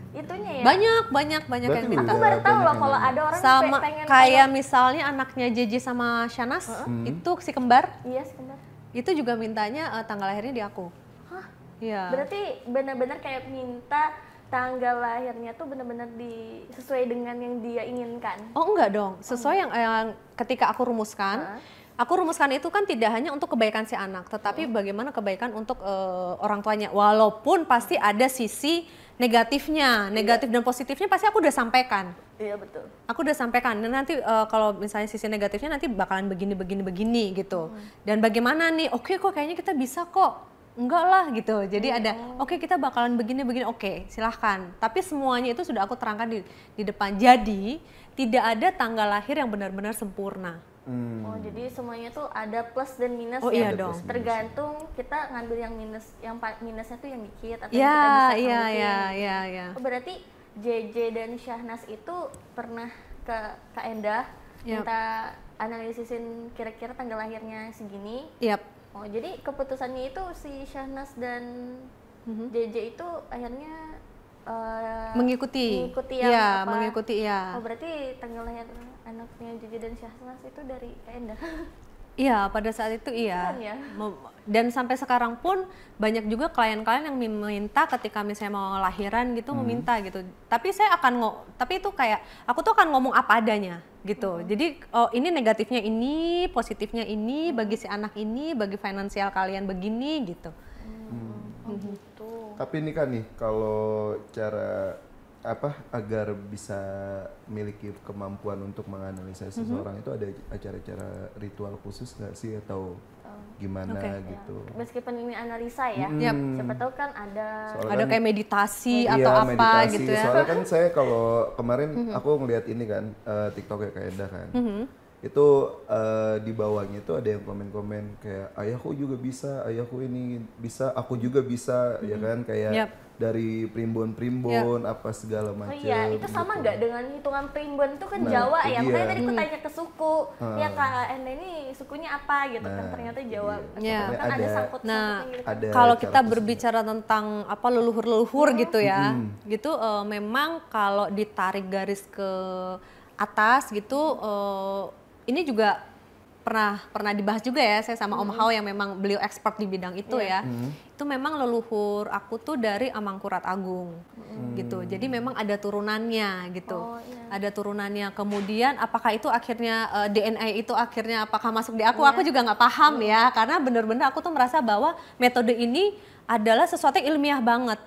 itunya ya. Banyak banyak banyak Berarti yang minta. Aku baru tahu loh kalau ada orang Sama pe- pengen kayak misalnya anaknya JJ sama Shanas itu si kembar Iya, sebentar. itu juga mintanya eh, tanggal lahirnya di aku. Hah? Iya. Berarti benar-benar kayak minta tanggal lahirnya tuh benar-benar di sesuai dengan yang dia inginkan. Oh enggak dong, sesuai yang, yang ketika aku rumuskan, aku rumuskan itu kan tidak hanya untuk kebaikan si anak, tetapi bagaimana kebaikan untuk eh, orang tuanya. Walaupun pasti ada sisi negatifnya, negatif dan positifnya pasti aku udah sampaikan. Iya, betul. Aku udah sampaikan dan nanti eh, kalau misalnya sisi negatifnya nanti bakalan begini begini begini gitu. Dan bagaimana nih? Oke kok kayaknya kita bisa kok. Enggak lah gitu. Jadi ada oke kita bakalan begini begini. Oke, silahkan. Tapi semuanya itu sudah aku terangkan di di depan. Jadi tidak ada tanggal lahir yang benar-benar sempurna. Hmm. Oh, jadi semuanya tuh ada plus dan minus Oh, ya. iya dong. Tergantung kita ngambil yang minus, yang minusnya tuh yang dikit atau yang Ya, kita bisa iya, sanggupin. ya, ya, ya. Oh, berarti JJ dan Syahnas itu pernah ke Kak Endah Yap. minta analisisin kira-kira tanggal lahirnya segini. Yap. Oh, jadi keputusannya itu si Syahnas dan Mhm. JJ itu akhirnya eh, Mengikuti. mengikuti yang Iya, apa? mengikuti ya. Oh, berarti tanggal lahir anaknya JJ dan Syahnas itu dari Kak Endah. Iya, pada saat itu iya. Keren ya. Dan sampai sekarang pun banyak juga klien-klien yang meminta ketika misalnya mau lahiran gitu meminta gitu. Tapi saya akan ngo tapi itu kayak aku tuh akan ngomong apa adanya gitu. Jadi oh ini negatifnya ini, positifnya ini bagi si anak ini, bagi finansial kalian begini gitu. Oh, gitu. Tapi ini kan nih kalau cara apa agar bisa miliki kemampuan untuk menganalisa Mhm. seseorang itu ada acara-acara ritual khusus nggak sih atau gimana Oke. gitu? Meskipun ini analisa ya, Yap. siapa tahu kan ada Soalnya Ada kan- kayak meditasi Iya, atau apa meditasi. gitu ya. Soalnya kan saya kalau kemarin aku ngeliat ini kan eh, TikTok ya kayak Enda kan. Itu eh, di bawahnya itu ada yang komen-komen kayak ayahku juga bisa, ayahku ini bisa, aku juga bisa ya kan kayak Yap. dari primbon-primbon apa segala Oh macam. iya, itu sama gitu. nggak dengan hitungan primbon itu kan Nah, Jawa ya. dia. Makanya tadi aku tanya ke suku, Ah. ya Kak Enda ini sukunya apa gitu kan Nah, ternyata Jawa. iya. Kan ada Ada- sangkut Nah, gitu. Ada kalau kita berbicara tentang apa leluhur-leluhur gitu ya, gitu eh, memang kalau ditarik garis ke atas gitu, eh, ini juga pernah pernah dibahas juga ya saya sama Om Hao yang memang beliau expert di bidang itu ya. Itu memang leluhur aku tuh dari Amangkurat Agung gitu. Jadi memang ada turunannya gitu. Oh, iya. Ada turunannya. Kemudian apakah itu akhirnya eh, DNA itu akhirnya apakah masuk di aku? Aku juga nggak paham ya karena bener-bener aku tuh merasa bahwa metode ini adalah sesuatu yang ilmiah banget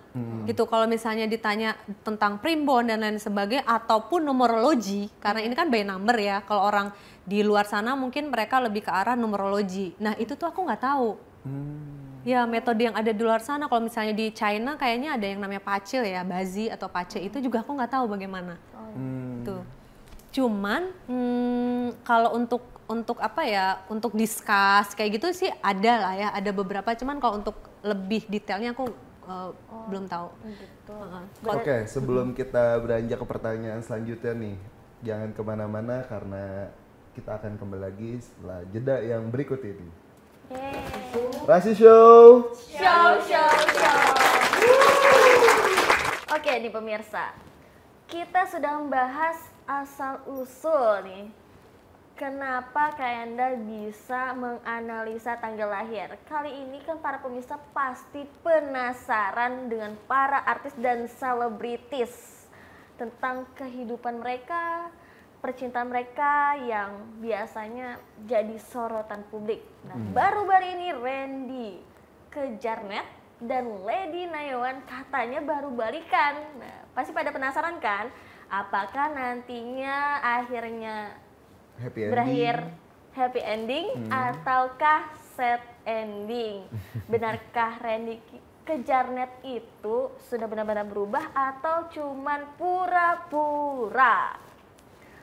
gitu. Kalau misalnya ditanya tentang primbon dan lain sebagainya ataupun numerologi karena ini kan by number ya. Kalau orang di luar sana mungkin mereka lebih ke arah numerologi. Nah itu tuh aku nggak tahu. Ya metode yang ada di luar sana kalau misalnya di China kayaknya ada yang namanya pacil ya, bazi atau pace itu juga aku nggak tahu bagaimana. Hmm. Tuh. Cuman hmm, kalau untuk untuk apa ya untuk discuss kayak gitu sih ada lah ya ada beberapa cuman kalau untuk lebih detailnya aku uh, belum tahu gitu. Heeh. Oke, sebelum kita beranjak ke pertanyaan selanjutnya nih, jangan ke mana-mana karena kita akan kembali lagi setelah jeda yang berikut ini. Yeay. Rasi Show. Show, show, show. Oke nih pemirsa, kita sudah membahas asal usul nih. Kenapa Kak Enda bisa menganalisa tanggal lahir? Kali ini kan para pemirsa pasti penasaran dengan para artis dan selebritis tentang kehidupan mereka, percintaan mereka yang biasanya jadi sorotan publik. Nah, baru-baru ini Randy Kejarnet dan Lady Nayawan katanya baru balikan. Nah, pasti pada penasaran kan? Apakah nantinya akhirnya Happy ending. berakhir happy ending ataukah sad ending? Benarkah Randy Ki- Kejarnet itu sudah benar-benar berubah atau cuman pura-pura?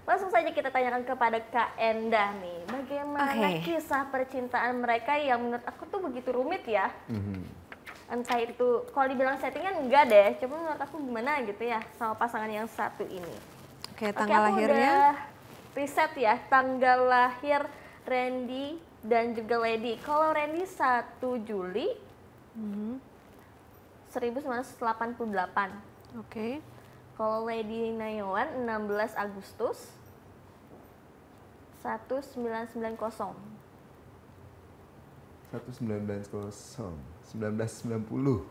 Langsung saja kita tanyakan kepada Kak Endah nih, bagaimana Oke. kisah percintaan mereka yang menurut aku tuh begitu rumit ya? Mhm. Entah itu, kalau dibilang settingan enggak deh, cuma menurut aku gimana gitu ya sama pasangan yang satu ini. oke Oke, tanggal aku lahirnya udah riset ya tanggal lahir Randy dan juga Lady. Kalau Randy 1 Juli Mhm. 1988. oke Kalau Lady Nayawan 16 Agustus 1990. 1990 1990.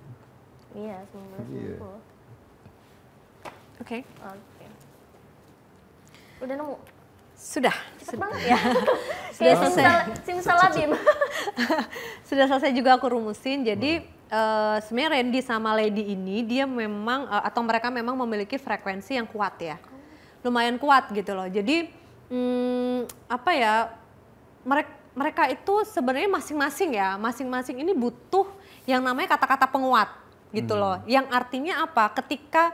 Iya, 1990. Iya. oke Oke. Udah nemu? Sudah Cepet banget ya. Sudah selesai. simsal- simsalabim. sudah selesai juga aku rumusin. Jadi eh, sebenarnya Randy sama Lady ini dia memang eh, atau mereka memang memiliki frekuensi yang kuat ya, lumayan kuat gitu loh. Jadi hmm, apa ya mereka mereka itu sebenarnya masing-masing ya, masing-masing ini butuh yang namanya kata-kata penguat gitu loh. Yang artinya apa? Ketika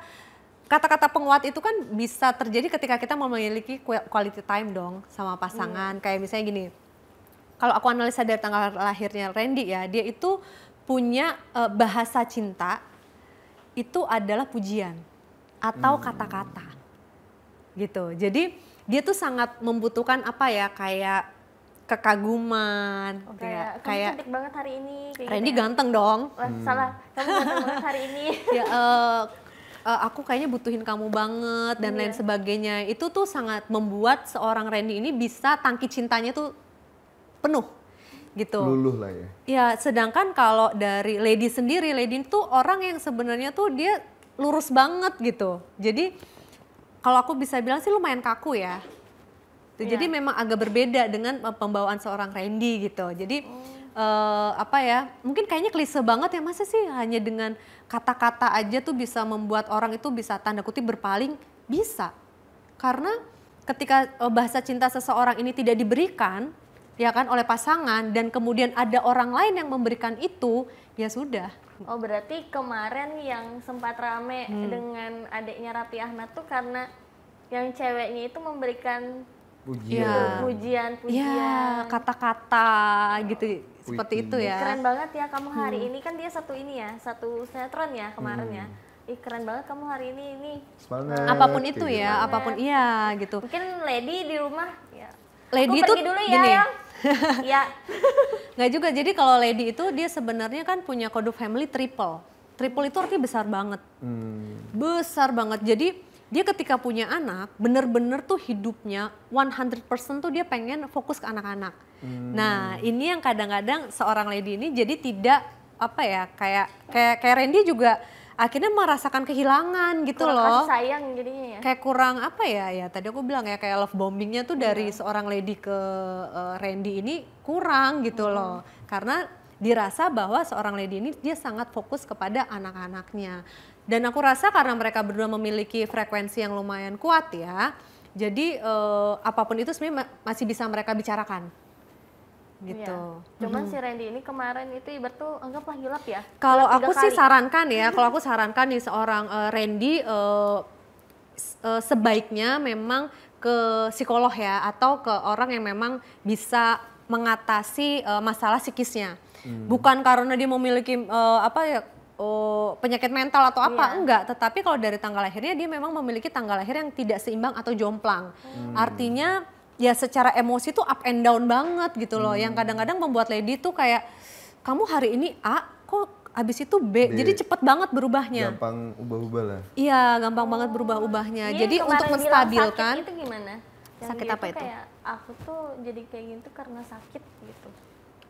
kata-kata penguat itu kan bisa terjadi ketika kita memiliki qu- quality time dong sama pasangan. Kayak misalnya gini, kalau aku analisa dari tanggal lahirnya Randy ya, dia itu punya eh, bahasa cinta itu adalah pujian atau kata-kata. Gitu. Jadi dia tuh sangat membutuhkan apa ya kayak kekaguman, Oh, kayak kayak, kamu kayak cantik banget hari ini. Kayak Randy gitu ya. ganteng dong. Wah, salah. Kamu ganteng banget hari ini. ya eh, eh, aku kayaknya butuhin kamu banget dan lain Iya. sebagainya. Itu tuh sangat membuat seorang Randy ini bisa tangki cintanya tuh penuh gitu. Luluh lah ya. Ya, sedangkan kalau dari Lady sendiri, Lady itu orang yang sebenarnya tuh dia lurus banget gitu. Jadi kalau aku bisa bilang sih lumayan kaku ya. Tuh, Jadi memang agak berbeda dengan pembawaan seorang Randy gitu. Jadi eh, apa ya? Mungkin kayaknya klise banget ya masa sih hanya dengan kata-kata aja tuh bisa membuat orang itu bisa tanda kutip berpaling? Bisa. Karena ketika eh, bahasa cinta seseorang ini tidak diberikan ya kan oleh pasangan dan kemudian ada orang lain yang memberikan itu, ya sudah. Oh berarti kemarin yang sempat rame Hmm. dengan adiknya Raffi Ahmad tuh karena yang ceweknya itu memberikan Pujian. Iya. pujian-pujian. Ya, kata-kata gitu seperti itu ya. Keren banget ya kamu hari Hmm. ini kan dia satu ini ya, satu sinetron ya kemarin ya. Ih keren banget kamu hari ini ini. Semangat. Apa pun itu gitu. ya, apa pun iya gitu. Mungkin Lady di rumah ya. Lady Aku tuh pergi dulu ya. gini. Yang. ya. Nggak juga. Jadi kalau lady itu dia sebenarnya kan punya kode family triple. Triple itu artinya besar banget. Hmm. Besar banget. Jadi dia ketika punya anak, bener-bener tuh hidupnya 100% tuh dia pengen fokus ke anak-anak. Nah ini yang kadang-kadang seorang lady ini jadi tidak apa ya kayak kayak kayak Randy juga akhirnya merasakan kehilangan gitu Kurang loh. kasih sayang jadinya ya. kayak kurang apa ya ya tadi aku bilang ya kayak love bombingnya tuh dari seorang lady ke eh, Randy ini kurang gitu loh. Karena dirasa bahwa seorang lady ini dia sangat fokus kepada anak-anaknya dan aku rasa karena mereka berdua memiliki frekuensi yang lumayan kuat ya jadi eh, apa pun itu sebenarnya ma- masih bisa mereka bicarakan gitu Iya. Cuman si Randy ini kemarin itu ibarat tuh anggaplah hilap ya. Kalau aku sih kali. sarankan ya, kalau aku sarankan nih seorang eh, Randy eh, s- eh, sebaiknya memang ke psikolog ya atau ke orang yang memang bisa mengatasi eh, masalah psikisnya. Bukan karena dia memiliki eh, apa ya oh, penyakit mental atau apa Iya. enggak, tetapi kalau dari tanggal lahirnya dia memang memiliki tanggal lahir yang tidak seimbang atau jomplang. Artinya ya secara emosi tuh up and down banget gitu loh. Yang kadang-kadang membuat lady tuh kayak kamu hari ini A kok habis itu B. B. Jadi cepet banget berubahnya. Gampang ubah-ubah lah. Iya, gampang banget berubah-ubahnya. Dia Jadi untuk menstabilkan sakit itu gimana? Yang Sakit dia apa itu? Kayak aku tuh jadi kayak gitu karena sakit gitu.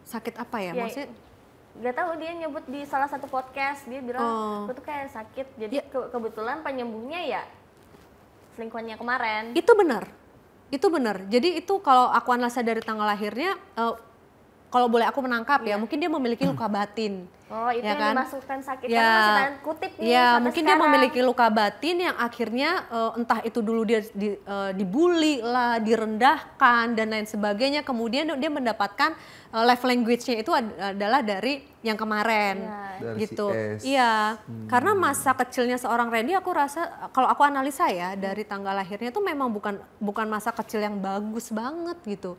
sakit apa ya? Ya, Maksudnya Gak tahu dia nyebut di salah satu podcast dia bilang Oh. aku tuh kayak sakit. Jadi Ya. ke- kebetulan penyembuhnya ya selingkuhannya kemarin. itu benar. Itu benar. Jadi itu kalau aku analisa dari tanggal lahirnya eh, kalau boleh aku menangkap ya, mungkin dia memiliki luka batin. Oh, itu Ya yang kan? dimasukkan sakit Ya. karena masih tanda kutip nih Ya, mungkin dia sekarang. memiliki luka batin yang akhirnya eh, entah itu dulu dia di, eh, dibully lah, direndahkan dan lain sebagainya. Kemudian dia mendapatkan eh, love language-nya itu ad- adalah dari yang kemarin. Iya. Dari gitu. Iya. Karena masa kecilnya seorang Randy aku rasa kalau aku analisa ya dari tanggal lahirnya itu memang bukan bukan masa kecil yang bagus banget gitu.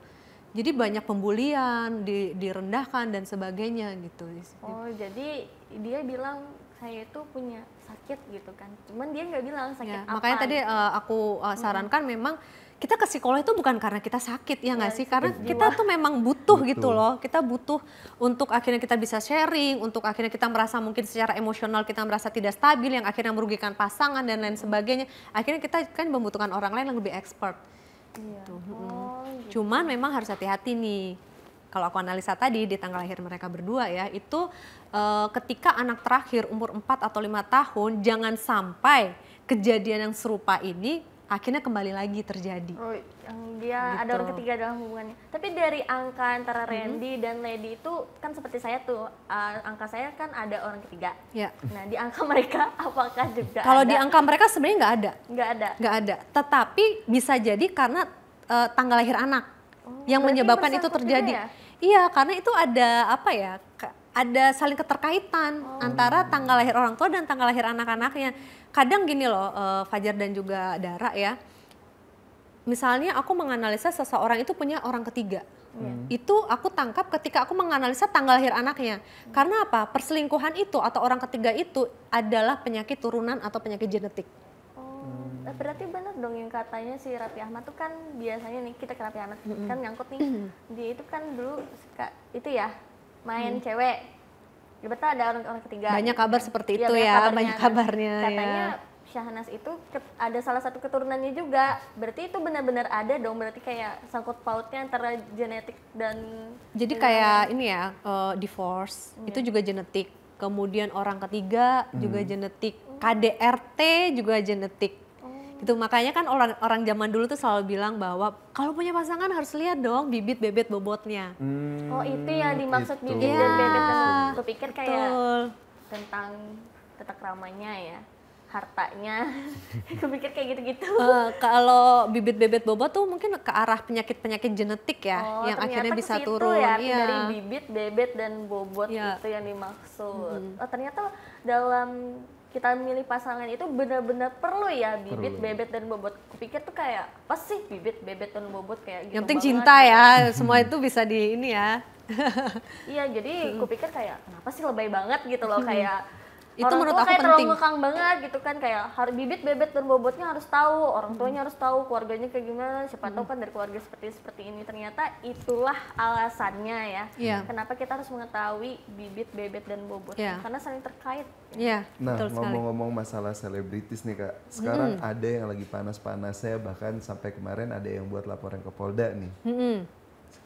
Jadi banyak pembulian, di- direndahkan dan sebagainya gitu. Oh, jadi dia bilang saya itu punya sakit gitu kan. Cuman dia nggak bilang sakit Ya, apa. makanya tadi gitu. eh, aku eh, sarankan memang kita ke psikolog itu bukan karena kita sakit ya nggak Ya, sih? Karena jiwa. kita tuh memang butuh Betul. gitu loh. Kita butuh untuk akhirnya kita bisa sharing, untuk akhirnya kita merasa mungkin secara emosional kita merasa tidak stabil yang akhirnya merugikan pasangan dan lain sebagainya. Akhirnya kita kan membutuhkan orang lain yang lebih expert. Iya. Tuh, Oh, gitu. Cuman memang harus hati-hati nih. Kalau aku analisa tadi di tanggal lahir mereka berdua ya, itu eh, ketika anak terakhir umur 4 atau lima tahun, jangan sampai kejadian yang serupa ini akhirnya kembali lagi terjadi. Oh, yang dia ada Gitu. orang ketiga dalam hubungannya. Tapi dari angka antara Mm-hmm. Randy dan Lady itu kan seperti saya tuh, uh, angka saya kan ada orang ketiga. Ya. Nah, di angka mereka apakah juga Kalau ada? di angka mereka sebenarnya nggak ada, nggak ada. nggak ada. Tetapi bisa jadi karena eh, tanggal lahir anak yang Oh, berarti menyebabkan itu terjadi. ya? Iya, karena itu ada apa ya? Ada saling keterkaitan Oh. antara tanggal lahir orang tua dan tanggal lahir anak-anaknya. Kadang gini loh, eh, Fajar dan juga Dara ya. Misalnya aku menganalisa seseorang itu punya orang ketiga. Iya. Itu aku tangkap ketika aku menganalisa tanggal lahir anaknya. Karena apa? Perselingkuhan itu atau orang ketiga itu adalah penyakit turunan atau penyakit genetik. Oh, berarti benar dong yang katanya si Raffi Ahmad tuh kan biasanya nih kita ke Raffi Ahmad kan nyangkut nih dia itu kan dulu suka itu ya main cewek. Ya betul ada orang orang ketiga. Banyak kabar seperti Iya, itu ya, kabarnya banyak kabarnya, Katanya ya. Syahnas itu ada salah satu keturunannya juga. Berarti itu benar-benar ada dong. Berarti kayak sangkut pautnya antara genetik dan Jadi kayak ini ya, eh, divorce itu juga genetik. Kemudian orang ketiga juga genetik. KDRT juga genetik. Gitu makanya kan orang orang zaman dulu tuh selalu bilang bahwa kalau punya pasangan harus lihat dong bibit bebet bobotnya. Hmm, Oh itu yang dimaksud itu. bibit dan bebet kupikir kayak Betul. tentang tata keramanya ya hartanya kupikir kayak gitu-gitu Eh, kalau bibit bebet bobot tuh mungkin ke arah penyakit penyakit genetik ya, Oh, yang akhirnya bisa situ turun. ya, Iya. dari bibit bebet dan bobot Iya. itu yang dimaksud oh, ternyata dalam kita milih pasangan itu benar-benar perlu ya bibit Perlu. bebet dan bobot kupikir tuh kayak apa sih bibit bebet dan bobot kayak gitu Yang penting cinta ya, semua itu bisa di ini ya. iya jadi kupikir kayak kenapa sih lebay banget gitu loh kayak Itu orang menurut tua aku kayak terlalu penting. ngekang banget gitu kan kayak harus bibit bebet dan bobotnya harus tahu orang tuanya harus tahu keluarganya kayak gimana siapa tahu kan dari keluarga seperti seperti ini ternyata itulah alasannya ya Iya. kenapa kita harus mengetahui bibit bebet dan bobot Iya. karena saling terkait Iya, Nah, betul sekali. ngomong-ngomong masalah selebritis nih kak, sekarang ada yang lagi panas-panasnya, bahkan sampai kemarin ada yang buat laporan ke Polda nih. Mm-mm.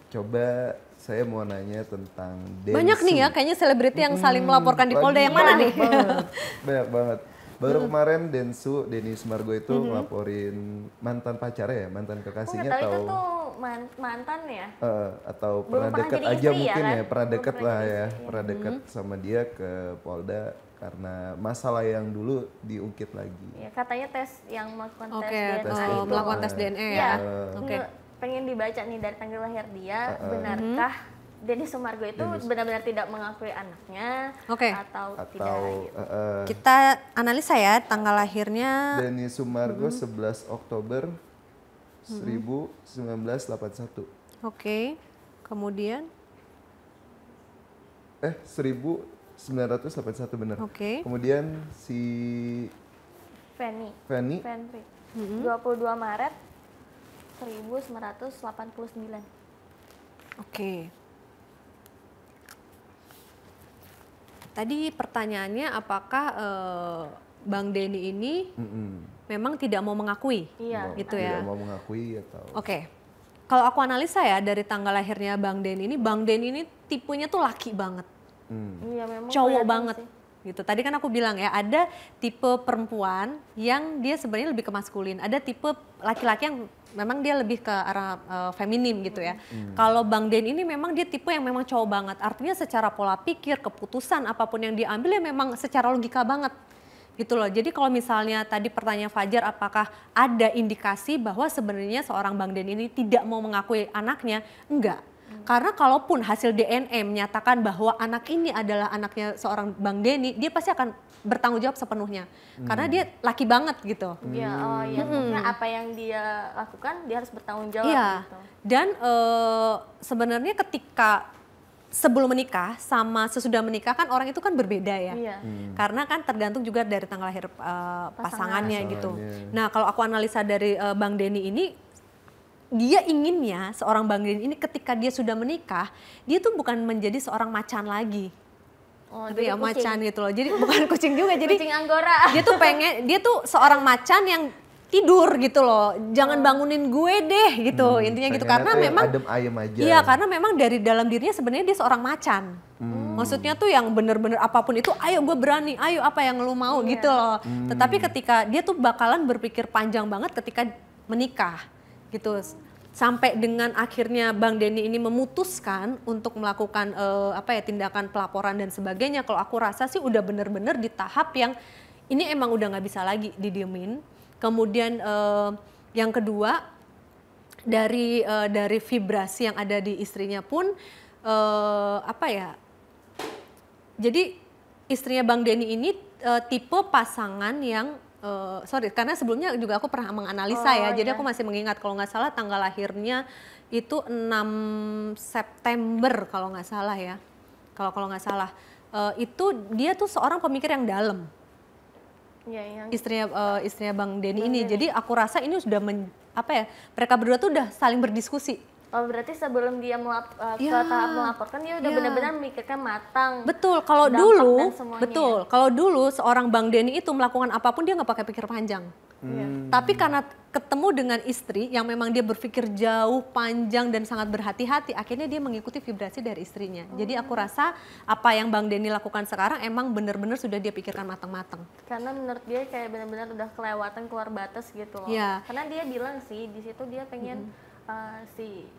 Coba saya mau nanya tentang Densu. Banyak nih ya kayaknya selebriti yang saling melaporkan di Polda yang mana nih? banyak Banget, banyak banget. Baru kemarin Densu, Denny Sumargo itu ngelaporin mantan pacarnya ya, mantan kekasihnya tahu atau itu tuh man- mantan ya eh, atau Belum pernah pernah deket jadi aja istri ya mungkin kan? ya, pernah deket pernah lah jadi ya, istri, pernah deket sama dia ke Polda karena masalah yang dulu diungkit lagi. ya katanya tes yang melakukan Oke, tes tes DNA oh, itu melakukan tes DNA ya. Iya, Oke. nge- pengen dibaca nih dari tanggal lahir dia, Uh-uh. benarkah Denny Sumargo itu benar-benar tidak mengakui anaknya Oke. atau, tidak Atau gitu. eh, eh, Kita analisa ya tanggal lahirnya. Denny Sumargo 11 Oktober 1981. Oke. Kemudian, Eh 1981 benar. oke. Kemudian si Fanny Fanny Fenry 22 Maret 1989 Oke. Tadi pertanyaannya apakah eh, Bang Denny ini mm-mm, memang tidak mau mengakui? iya Gitu tidak ya. mau mengakui atau Oke. Kalau aku analisa ya dari tanggal lahirnya Bang Den ini, Bang Den ini tipenya tuh laki banget, Hmm, iya memang cowok banget. sih. Gitu. Tadi kan aku bilang ya, ada tipe perempuan yang dia sebenarnya lebih ke maskulin, ada tipe laki-laki yang memang dia lebih ke arah eh, feminim gitu ya. Kalau Bang Den ini memang dia tipe yang memang cowok banget. Artinya secara pola pikir, keputusan apa pun yang diambil ya memang secara logika banget gitu loh. Jadi kalau misalnya tadi pertanyaan Fajar apakah ada indikasi bahwa sebenarnya seorang Bang Den ini tidak mau mengakui anaknya? Enggak. Karena kalaupun hasil DNA menyatakan bahwa anak ini adalah anaknya seorang Bang Denny, dia pasti akan bertanggung jawab sepenuhnya. Karena dia laki banget gitu. Iya, oh iya. Maksudnya apa yang dia lakukan, dia harus bertanggung jawab Iya. gitu. Dan eh, sebenarnya ketika sebelum menikah sama sesudah menikah kan orang itu kan berbeda ya. Iya. Karena kan tergantung juga dari tanggal lahir eh, pasangannya gitu. Pasangannya. Nah, kalau aku analisa dari eh, Bang Denny ini dia inginnya seorang Bang Denny ini ketika dia sudah menikah, dia tuh bukan menjadi seorang macan lagi. Oh, Tapi ya kucing. macan gitu loh. Jadi bukan kucing juga, jadi kucing anggora. dia tuh pengen dia tuh seorang macan yang tidur gitu loh. Jangan bangunin gue deh gitu. Intinya gitu. Hmm, karena memang adem ayem aja. iya karena memang dari dalam dirinya sebenarnya dia seorang macan. Maksudnya tuh yang bener-bener apa pun itu ayo gue berani ayo apa yang lu mau gitu loh. Tetapi ketika dia tuh bakalan berpikir panjang banget ketika menikah gitu sampai dengan akhirnya Bang Denny ini memutuskan untuk melakukan eh, apa ya tindakan pelaporan dan sebagainya. Kalau aku rasa sih udah bener-bener di tahap yang ini emang udah nggak bisa lagi didiemin. Kemudian eh, yang kedua dari eh, dari vibrasi yang ada di istrinya pun eh, apa ya jadi istrinya Bang Denny ini eh, tipe pasangan yang eh, sorry karena sebelumnya juga aku pernah menganalisa Oh, ya jadi iya. aku masih mengingat kalau nggak salah tanggal lahirnya itu 6 September kalau nggak salah ya. Kalau kalau nggak salah. Eh, itu dia tuh seorang pemikir yang dalam. Iya, yang istrinya eh, istrinya Bang Denny ini. Jadi aku rasa ini sudah men- apa ya mereka berdua tuh udah saling berdiskusi Oh berarti sebelum dia melap, uh, ke Iya. tahap melaporkan dia udah Iya. benar-benar memikirkan matang. Betul, kalau dulu, betul, ya. kalau dulu seorang Bang Denny itu melakukan apa pun dia nggak pakai pikir panjang. Iya. Tapi karena ketemu dengan istri yang memang dia berpikir jauh, panjang dan sangat berhati-hati, akhirnya dia mengikuti vibrasi dari istrinya. Jadi aku rasa apa yang Bang Denny lakukan sekarang emang benar-benar sudah dia pikirkan matang-matang. Karena menurut dia kayak benar-benar udah kelewatan keluar batas gitu loh. Iya. Karena dia bilang sih di situ dia pengen uh, si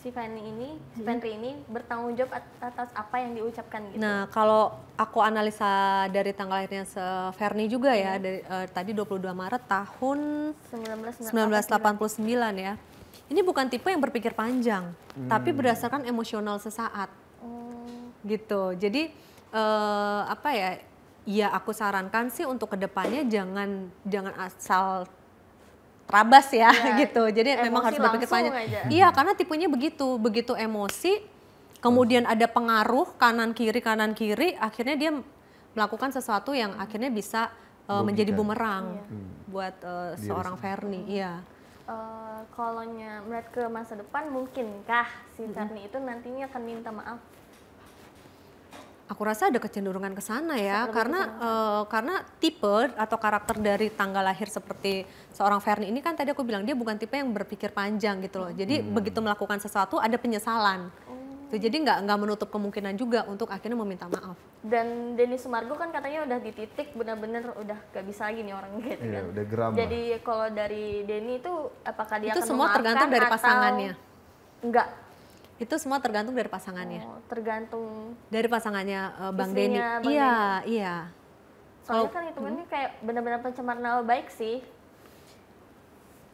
si Fanny ini, si Fenry ini bertanggung jawab at- atas apa yang diucapkan gitu. Nah, kalau aku analisa dari tanggal lahirnya se Ferni juga ya, dari eh, tadi 22 Maret tahun 1989 ya. Ini bukan tipe yang berpikir panjang, tapi berdasarkan emosional sesaat. Oh, gitu. Jadi eh, apa ya? Ya aku sarankan sih untuk ke depannya jangan jangan asal terabas ya Iya, gitu. Jadi memang harus berpikir panjang. aja. Iya karena tipenya begitu, begitu emosi, kemudian ada pengaruh kanan kiri kanan kiri, akhirnya dia melakukan sesuatu yang akhirnya bisa eh, menjadi bumerang buat eh, seorang Ferni. Iya. eh, kalau nya melihat ke masa depan mungkinkah si Ferny itu nantinya akan minta maaf? Aku rasa ada kecenderungan ke sana ya, karena eh, karena tipe atau karakter dari tanggal lahir seperti seorang Ferni ini kan tadi aku bilang dia bukan tipe yang berpikir panjang gitu loh. Jadi begitu melakukan sesuatu ada penyesalan. Tuh, jadi nggak nggak menutup kemungkinan juga untuk akhirnya meminta maaf. Dan Denny Sumargo kan katanya udah di titik benar-benar udah gak bisa lagi nih orang gitu Iya, kan. udah geram. Jadi kalau dari Denny itu apakah dia Itu akan semua tergantung dari atau pasangannya. Enggak. Itu semua tergantung dari pasangannya. Oh, tergantung. Dari pasangannya eh, Bang Denny. Istrinya Bang Iya, iya. Soalnya kan hitungannya kayak benar-benar pencemar nama baik sih.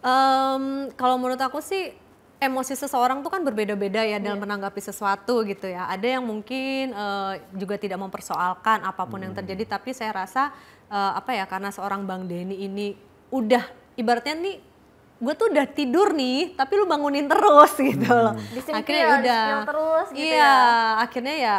Em, kalau menurut aku sih emosi seseorang tuh kan berbeda-beda ya dalam menanggapi sesuatu gitu ya. Ada yang mungkin eh, juga tidak mempersoalkan apa pun yang terjadi, tapi saya rasa eh, apa ya karena seorang Bang Denny ini udah ibaratnya nih gue tuh udah tidur nih, tapi lu bangunin terus gitu loh. Disentil, Akhirnya ya udah. terus gitu iya, ya. akhirnya ya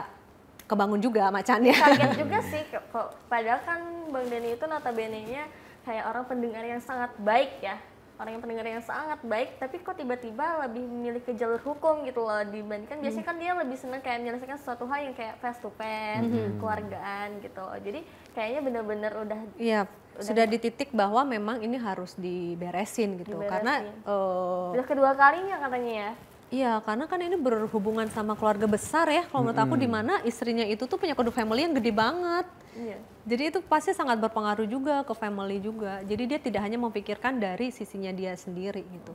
kebangun juga macannya. kaget juga sih kok padahal kan Bang Denny itu notabene-nya kayak orang pendengar yang sangat baik ya orang yang pendengar yang sangat baik tapi kok tiba-tiba lebih memilih ke jalur hukum gitu loh dibandingkan biasanya kan dia lebih seneng kayak menyelesaikan sesuatu hal yang kayak face to face keluargaan gitu loh jadi kayaknya bener-bener udah Iya, sudah di titik bahwa memang ini harus diberesin gitu. Karena eh, udah kedua kalinya katanya ya Iya, karena kan ini berhubungan sama keluarga besar ya. Kalau menurut aku di mana istrinya itu tuh punya kode family yang gede banget. iya Jadi itu pasti sangat berpengaruh juga ke family juga. Jadi dia tidak hanya memikirkan dari sisinya dia sendiri gitu.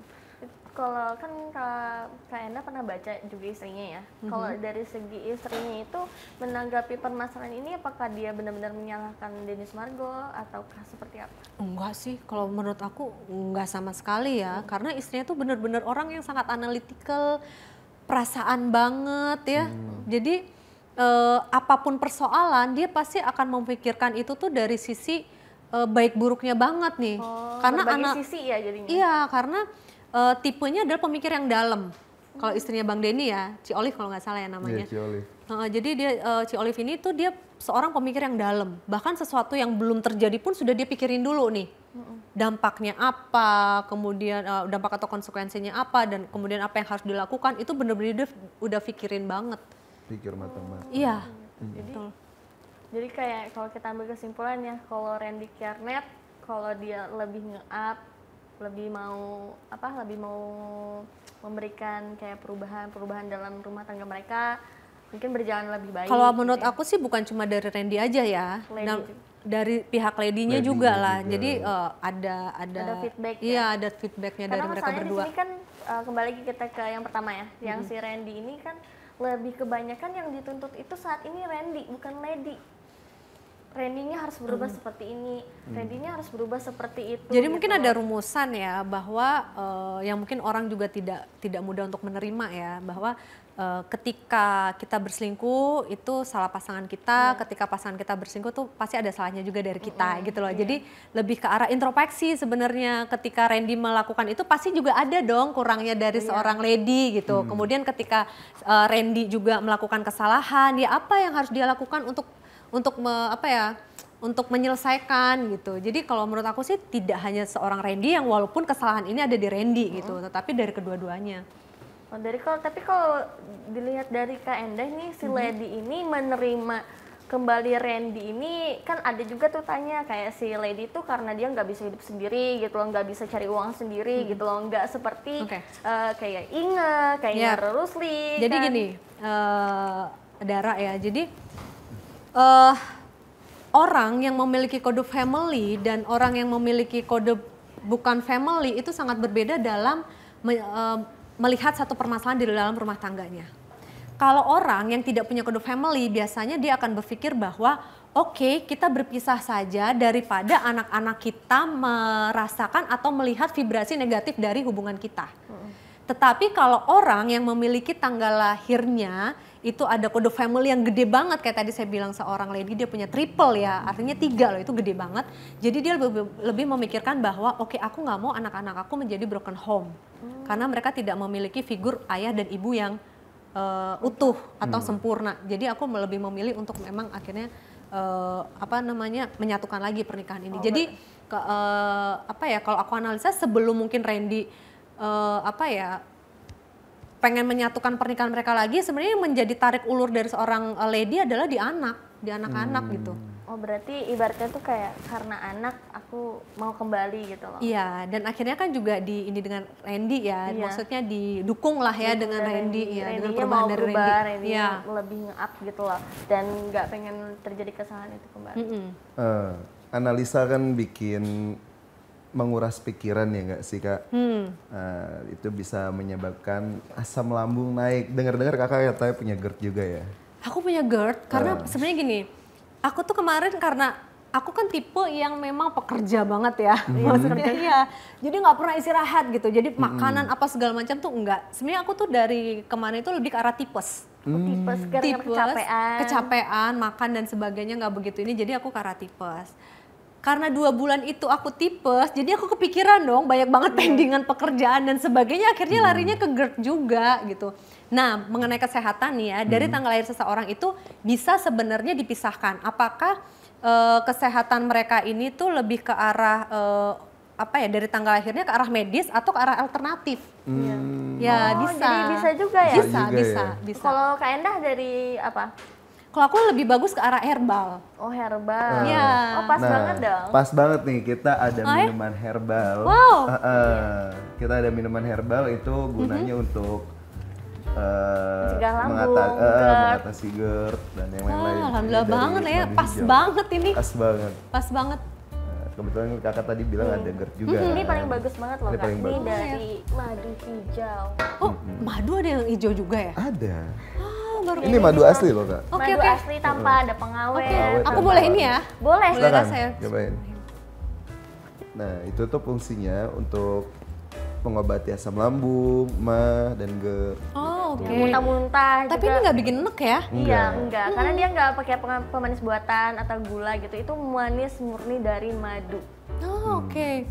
Kalau kan Kak, Enda pernah baca juga istrinya ya. Kalau dari segi istrinya itu menanggapi permasalahan ini apakah dia benar-benar menyalahkan Denis Margo ataukah seperti apa? Enggak sih, kalau menurut aku enggak sama sekali ya. Karena istrinya tuh bener-bener orang yang sangat analytical, perasaan banget ya. Jadi eh, apa pun persoalan dia pasti akan memikirkan itu tuh dari sisi eh, baik buruknya banget nih. Oh, karena anak sisi ya jadinya. Iya, karena eh, tipenya adalah pemikir yang dalam. Kalau istrinya Bang Denny ya, Ci Olive kalau nggak salah ya namanya. Iya, Ci Olive. Heeh, jadi dia eh, Ci Olive ini tuh dia seorang pemikir yang dalam. Bahkan sesuatu yang belum terjadi pun sudah dia pikirin dulu nih. Dampaknya apa, kemudian eh, dampak atau konsekuensinya apa dan kemudian apa yang harus dilakukan itu bener-bener dia udah pikirin banget. Pikir matang-matang. Iya. Jadi Betul. jadi kayak kalau kita ambil kesimpulan ya, kalau Randy Kiernet kalau dia lebih nge-up, lebih mau apa? Lebih mau memberikan kayak perubahan-perubahan dalam rumah tangga mereka mungkin berjalan lebih baik. Kalau gitu menurut ya. aku sih bukan cuma dari Randy aja ya, Lady Nah, dari pihak ladinya Lady-nya juga lah. juga. Jadi eh, ada ada Ada feedback ya? Iya, ada feedbacknya dari Karena mereka masalahnya di berdua. sini kan uh, kembali lagi kita ke yang pertama ya, yang si Randy ini kan lebih kebanyakan yang dituntut itu saat ini Randy bukan Lady. Randy-nya harus berubah seperti ini, Randy-nya harus berubah seperti itu. Jadi gitu mungkin ada rumusan ya bahwa eh, yang mungkin orang juga tidak tidak mudah untuk menerima ya bahwa eh, ketika kita berselingkuh itu salah pasangan kita, ketika pasangan kita berselingkuh tuh pasti ada salahnya juga dari kita gitu loh. Jadi lebih ke arah introspeksi sebenarnya ketika Randy melakukan itu pasti juga ada dong kurangnya dari seorang lady gitu. Kemudian ketika eh, Randy juga melakukan kesalahan, ya apa yang harus dia lakukan untuk untuk me- apa ya untuk menyelesaikan gitu. Jadi kalau menurut aku sih tidak hanya seorang Randy yang walaupun kesalahan ini ada di Randy gitu, tetapi dari kedua-duanya. Oh, dari kalau tapi kalau dilihat dari Kak Endah nih si Lady ini menerima kembali Randy ini kan ada juga tuh tanya kayak si Lady tuh karena dia nggak bisa hidup sendiri gitu loh nggak bisa cari uang sendiri gitu loh nggak seperti Oke. eh, kayak Inge kayak Ya. Nara Rusli Jadi kan. gini, eh Dara ya. Jadi eh orang yang memiliki kode family dan orang yang memiliki kode bukan family itu sangat berbeda dalam me- eh, melihat satu permasalahan di dalam rumah tangganya. Kalau orang yang tidak punya kode family biasanya dia akan berpikir bahwa oke kita berpisah saja daripada anak-anak kita merasakan atau melihat vibrasi negatif dari hubungan kita. Tetapi kalau orang yang memiliki tanggal lahirnya itu ada kode family yang gede banget. Kayak tadi saya bilang seorang lady dia punya triple ya. Artinya tiga loh itu gede banget. Jadi dia lebih, lebih memikirkan bahwa oke aku nggak mau anak-anak aku menjadi broken home. Karena mereka tidak memiliki figur ayah dan ibu yang eh, utuh atau sempurna. Jadi aku lebih memilih untuk memang akhirnya eh, apa namanya menyatukan lagi pernikahan ini. Jadi ke, eh, apa ya kalau aku analisa sebelum mungkin Randy eh, apa ya pengen menyatukan pernikahan mereka lagi sebenarnya yang menjadi tarik ulur dari seorang eh, lady adalah di anak di anak-anak gitu. Oh berarti ibaratnya tuh kayak karena anak aku mau kembali gitu loh. Iya dan akhirnya kan juga di ini dengan Randy ya Iya. maksudnya didukung lah ya dengan Randy, ya dengan Randy-nya perubahan mau dari berubah, Randy Randy Iya. lebih nge-up gitu loh. Dan nggak pengen terjadi kesalahan itu kembali. Mm-mm. Eh, analisa kan bikin menguras pikiran ya nggak sih kak? Hmm. Eh, itu bisa menyebabkan asam lambung naik. Dengar-dengar kakak katanya punya GERD juga ya? Aku punya GERD karena sebenarnya gini, aku tuh kemarin karena aku kan tipe yang memang pekerja banget ya. Maksudnya iya. Jadi nggak pernah istirahat gitu. Jadi makanan apa segala macam tuh enggak. Sebenarnya aku tuh dari ke mana itu lebih ke arah tipes. tipes gara-gara tipes, kecapean kecapean, makan dan sebagainya nggak begitu ini. Jadi aku ke arah tipes. Karena dua bulan itu aku tipes, jadi aku kepikiran dong banyak banget pendingan pekerjaan dan sebagainya. Akhirnya larinya ke GERD juga gitu. Nah mengenai kesehatan nih ya, dari tanggal lahir seseorang itu bisa sebenarnya dipisahkan. Apakah eh, kesehatan mereka ini tuh lebih ke arah eh, apa ya dari tanggal lahirnya ke arah medis atau ke arah alternatif? Ya Oh, bisa. jadi bisa juga ya? Bisa, Bisa juga bisa, ya? bisa. kalau Kak Endah dari apa Kalau aku lebih bagus ke arah herbal. oh herbal Iya. oh pas Nah, banget dong Pas banget nih kita ada Oh, ya? minuman herbal. Wow. Eh, eh, kita ada minuman herbal itu gunanya untuk eh, Mencegah lambung, mengata- GERD. mengatasi GERD dan yang lain-lain. alhamdulillah Dari banget ya, pas hijau. banget ini. Pas banget. Pas banget. Nah, kebetulan kakak tadi bilang ada GERD juga. Hmm, ini paling bagus banget loh Ini kak paling ini bagus. dari madu hijau Oh, madu ada yang hijau juga ya? Ada. Baru Ini madu asli loh kak. Oke, madu oke. asli tanpa ada pengawet Awet aku boleh ini ya? boleh Boleh Silakan, rasa ya? cobain. Nah, itu tuh fungsinya untuk mengobati asam lambung, mah, dan GERD. Oh, oke. muntah-muntah Tapi juga ini nggak bikin enek ya? Iya, Enggak. enggak. Karena dia nggak pakai pemanis buatan atau gula gitu. Itu manis murni dari madu. Oh, oke.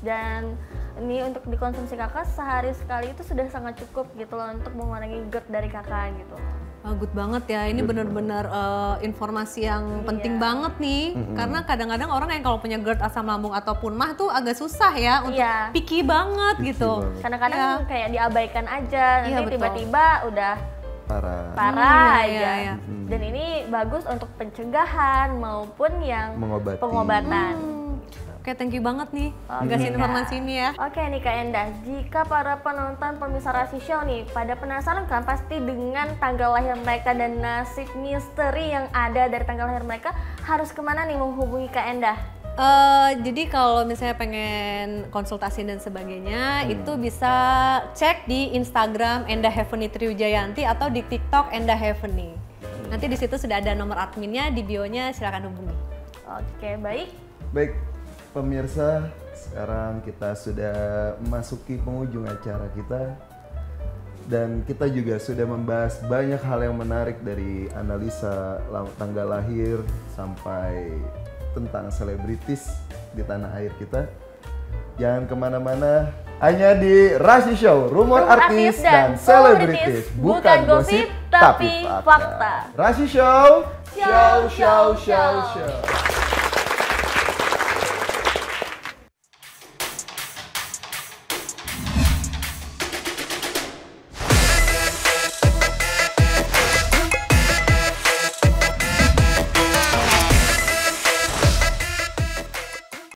Dan ini untuk dikonsumsi kakak sehari sekali itu sudah sangat cukup gitu loh untuk mengurangi GERD dari kakak gitu. Ah, good banget ya, ini benar-benar eh, informasi yang penting banget nih. Karena kadang-kadang orang yang kalau punya GERD asam lambung ataupun mah tuh agak susah ya untuk Iya. picky banget gitu. banget. Kadang-kadang Iya. kayak diabaikan aja, Iya, nanti tiba-tiba udah Parah. parah Hmm, iya, aja. iya, iya. Dan ini bagus untuk pencegahan maupun yang Mengobati. pengobatan. Hmm. Oke, thank you banget nih Oke, kasih Kak. informasi ini ya. Oke nih Kak Endah, jika para penonton pemirsa Rasi Show nih pada penasaran kan pasti dengan tanggal lahir mereka dan nasib misteri yang ada dari tanggal lahir mereka harus ke mana nih menghubungi Kak Endah? Eh, jadi kalau misalnya pengen konsultasi dan sebagainya itu bisa cek di Instagram Enda Heavenly Triujayanti atau di TikTok Enda Heavenly. Nanti di situ sudah ada nomor adminnya di bio-nya silakan hubungi. Oke baik, Baik, pemirsa, sekarang kita sudah memasuki penghujung acara kita. Dan kita juga sudah membahas banyak hal yang menarik dari analisa tanggal lahir sampai tentang selebritis di tanah air kita. Jangan ke mana-mana, hanya di Rasi Show, rumor, artis, artis dan dan selebritis, bukan gosip, tapi fakta. Rasi Show, show, show, show, show.